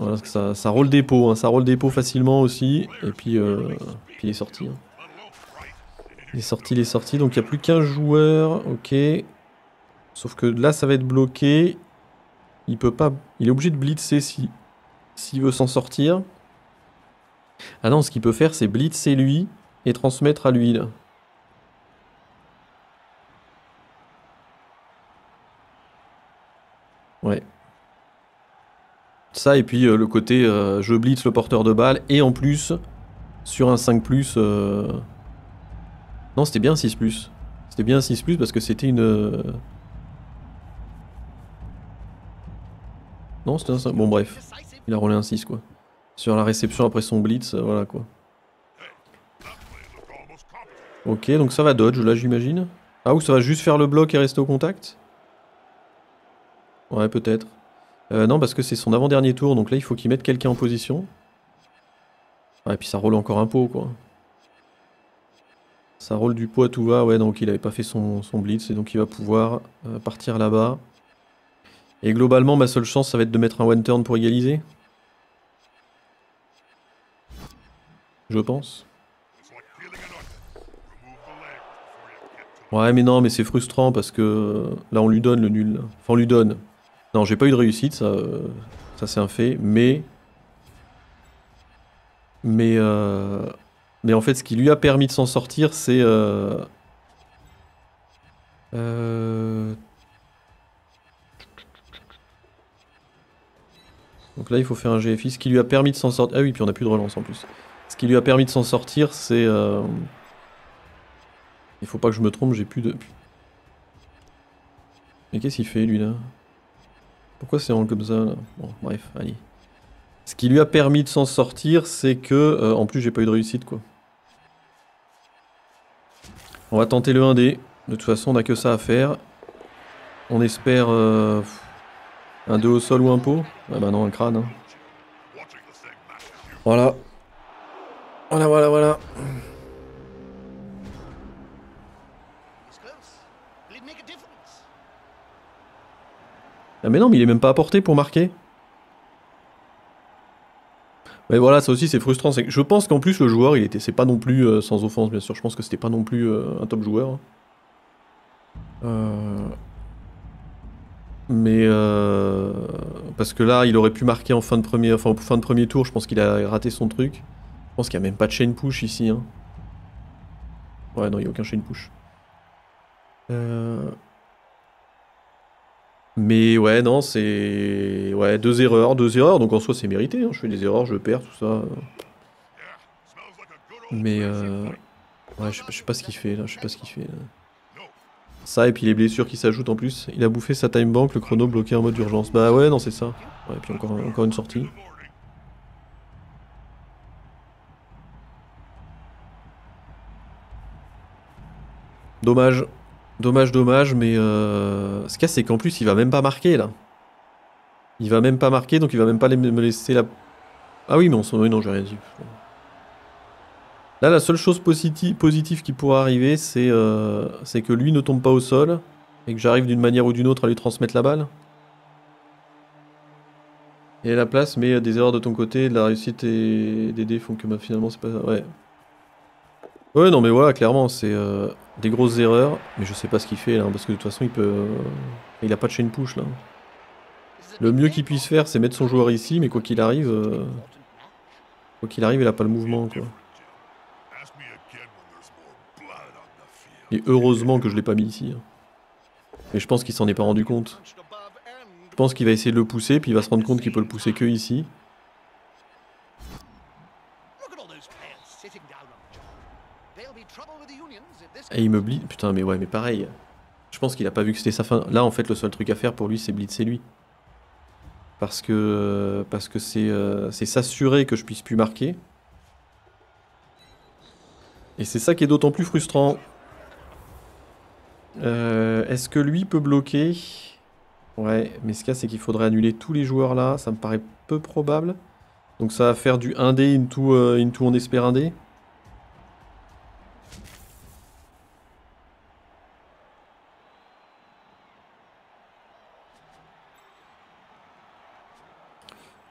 Speaker 1: Voilà, ça, ça roule des pots, hein, ça roule des pots facilement aussi, et puis, euh, il est sorti. Hein. Il est sorti, il est sorti, donc il n'y a plus qu'un joueur, ok. Sauf que là, ça va être bloqué. Il peut pas... Il est obligé de blitzer si... s'il veut s'en sortir. Ah non, ce qu'il peut faire, c'est blitzer lui et transmettre à lui, là. Ouais. Ça, et puis euh, le côté euh, je blitz le porteur de balle, et en plus, sur un 5+, euh... non c'était bien un 6+. C'était bien un 6+, parce que c'était une... Non, c'était un 5... Bon bref, il a roulé un 6 quoi. Sur la réception après son blitz, voilà quoi. Ok, donc ça va dodge là j'imagine. Ah ou ça va juste faire le bloc et rester au contact Ouais, peut-être. Euh, non, parce que c'est son avant-dernier tour, donc là, il faut qu'il mette quelqu'un en position. Ouais, et puis ça roule encore un pot, quoi. Ça roule du pot à tout va, ouais, donc il avait pas fait son, blitz, et donc il va pouvoir euh, partir là-bas. Et globalement, ma seule chance, ça va être de mettre un one-turn pour égaliser. Je pense. Ouais, mais non, mais c'est frustrant parce que là, on lui donne le nul. Enfin, on lui donne. Non, j'ai pas eu de réussite, ça, ça c'est un fait, mais... Mais, euh, mais en fait, ce qui lui a permis de s'en sortir, c'est... Euh, euh, donc là, il faut faire un GFI. Ce qui lui a permis de s'en sortir... Ah oui, puis on a plus de relance en plus. Ce qui lui a permis de s'en sortir, c'est... Il faut pas que je me trompe, j'ai plus de... Mais qu'est-ce qu'il fait, lui, là pourquoi c'est en comme ça là? Bon, bref, allez. Ce qui lui a permis de s'en sortir, c'est que... Euh, en plus, j'ai pas eu de réussite, quoi. On va tenter le 1D. De toute façon, on a que ça à faire. On espère... Euh, un 2 au sol ou un pot? Ah bah non, un crâne. Hein. Voilà. Voilà, voilà, voilà. Ah mais non, mais il est même pas apporté pour marquer. Mais voilà, ça aussi c'est frustrant. Je pense qu'en plus le joueur, il était, c'est pas non plus euh, sans offense bien sûr. Je pense que c'était pas non plus euh, un top joueur. Hein. Euh, mais parce que là, il aurait pu marquer en fin de premier, enfin fin de premier tour. Je pense qu'il a raté son truc. Je pense qu'il n'y a même pas de chain push ici. Hein. Ouais, non, il n'y a aucun chain push. Euh... Mais ouais, non, c'est. Ouais, deux erreurs, deux erreurs, donc en soi c'est mérité. Hein. Je fais des erreurs, je perds, tout ça. Mais euh... Ouais, je sais, pas, ce qu'il fait là, je sais pas ce qu'il fait. Ça, et puis les blessures qui s'ajoutent en plus. Il a bouffé sa time bank, le chrono bloqué en mode urgence. Bah ouais, non, c'est ça. Ouais, et puis encore, encore une sortie. Dommage. Dommage, dommage, mais euh... ce qu'il y a, c'est qu'en plus, il va même pas marquer, là. Il va même pas marquer, donc il va même pas me laisser la... Ah oui, mais on s'en... Oui, non, j'ai rien dit. Là, la seule chose positive, qui pourrait arriver, c'est euh... que lui ne tombe pas au sol, et que j'arrive d'une manière ou d'une autre à lui transmettre la balle. Et à la place, mais des erreurs de ton côté, de la réussite et des dés font que bah, finalement c'est pas... Ouais. Ouais, non, mais voilà, clairement, c'est... Euh des grosses erreurs, mais je sais pas ce qu'il fait là, parce que de toute façon il peut... Il a pas de chain push là. Le mieux qu'il puisse faire c'est mettre son joueur ici, mais quoi qu'il arrive... Euh, quoi qu'il arrive il a pas le mouvement quoi. Et heureusement que je l'ai pas mis ici. Hein. Mais je pense qu'il s'en est pas rendu compte. Je pense qu'il va essayer de le pousser, puis il va se rendre compte qu'il peut le pousser que ici. Et il me blitz. Putain, mais ouais, mais pareil. Je pense qu'il a pas vu que c'était sa fin. Là, en fait, le seul truc à faire pour lui, c'est blitzer lui. Parce que parce que c'est euh, s'assurer que je puisse plus marquer. Et c'est ça qui est d'autant plus frustrant. Euh, Est-ce que lui peut bloquer? Ouais, mais ce cas c'est qu'il faudrait annuler tous les joueurs là, ça me paraît peu probable. Donc ça va faire du 1D into, euh, into on espère 1D.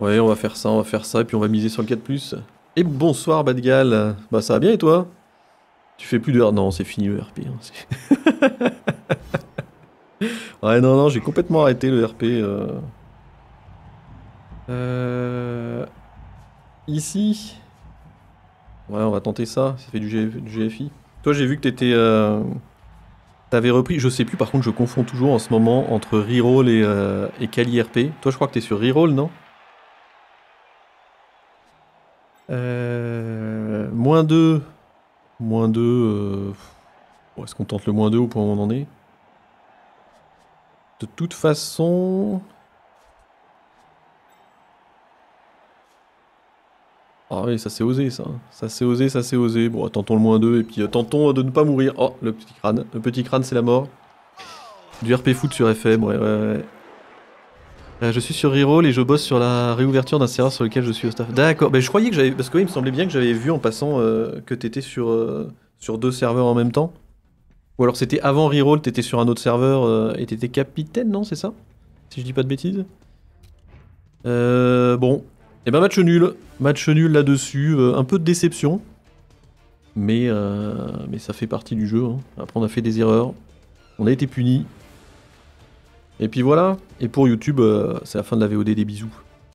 Speaker 1: Ouais, on va faire ça, on va faire ça, et puis on va miser sur le 4+. Et bonsoir Badgal Bah ça va bien et toi? Tu fais plus de... Non, c'est fini le RP. Hein, ouais, non, non, j'ai complètement arrêté le RP. Euh... Euh... Ici? Ouais, on va tenter ça, ça fait du, GFI. Toi, j'ai vu que t'étais... Euh... T'avais repris, je sais plus, par contre, je confonds toujours en ce moment entre Reroll et, euh, et Kali RP. Toi, je crois que t'es sur Reroll, non? Euh, moins 2. Moins 2. Euh... Est-ce qu'on tente le moins 2 au point où on en est? De toute façon... Ah oui, ça c'est osé ça. Ça c'est osé, ça c'est osé. Bon, tentons le moins 2 et puis euh, tentons de ne pas mourir. Oh, le petit crâne. Le petit crâne, c'est la mort. Du RP foot sur FM, ouais, ouais, ouais. Euh, je suis sur Reroll et je bosse sur la réouverture d'un serveur sur lequel je suis au staff. D'accord, je croyais que j'avais. Parce que il me semblait bien que j'avais vu en passant euh, que t'étais sur, euh, sur deux serveurs en même temps. Ou alors c'était avant Reroll, t'étais sur un autre serveur et t'étais capitaine, non C'est ça? Si je dis pas de bêtises. bon. Et eh ben match nul. Match nul là-dessus. un peu de déception. Mais, mais ça fait partie du jeu. Hein. Après on a fait des erreurs. On a été punis. Et puis voilà, et pour YouTube, euh, c'est la fin de la VOD des bisous.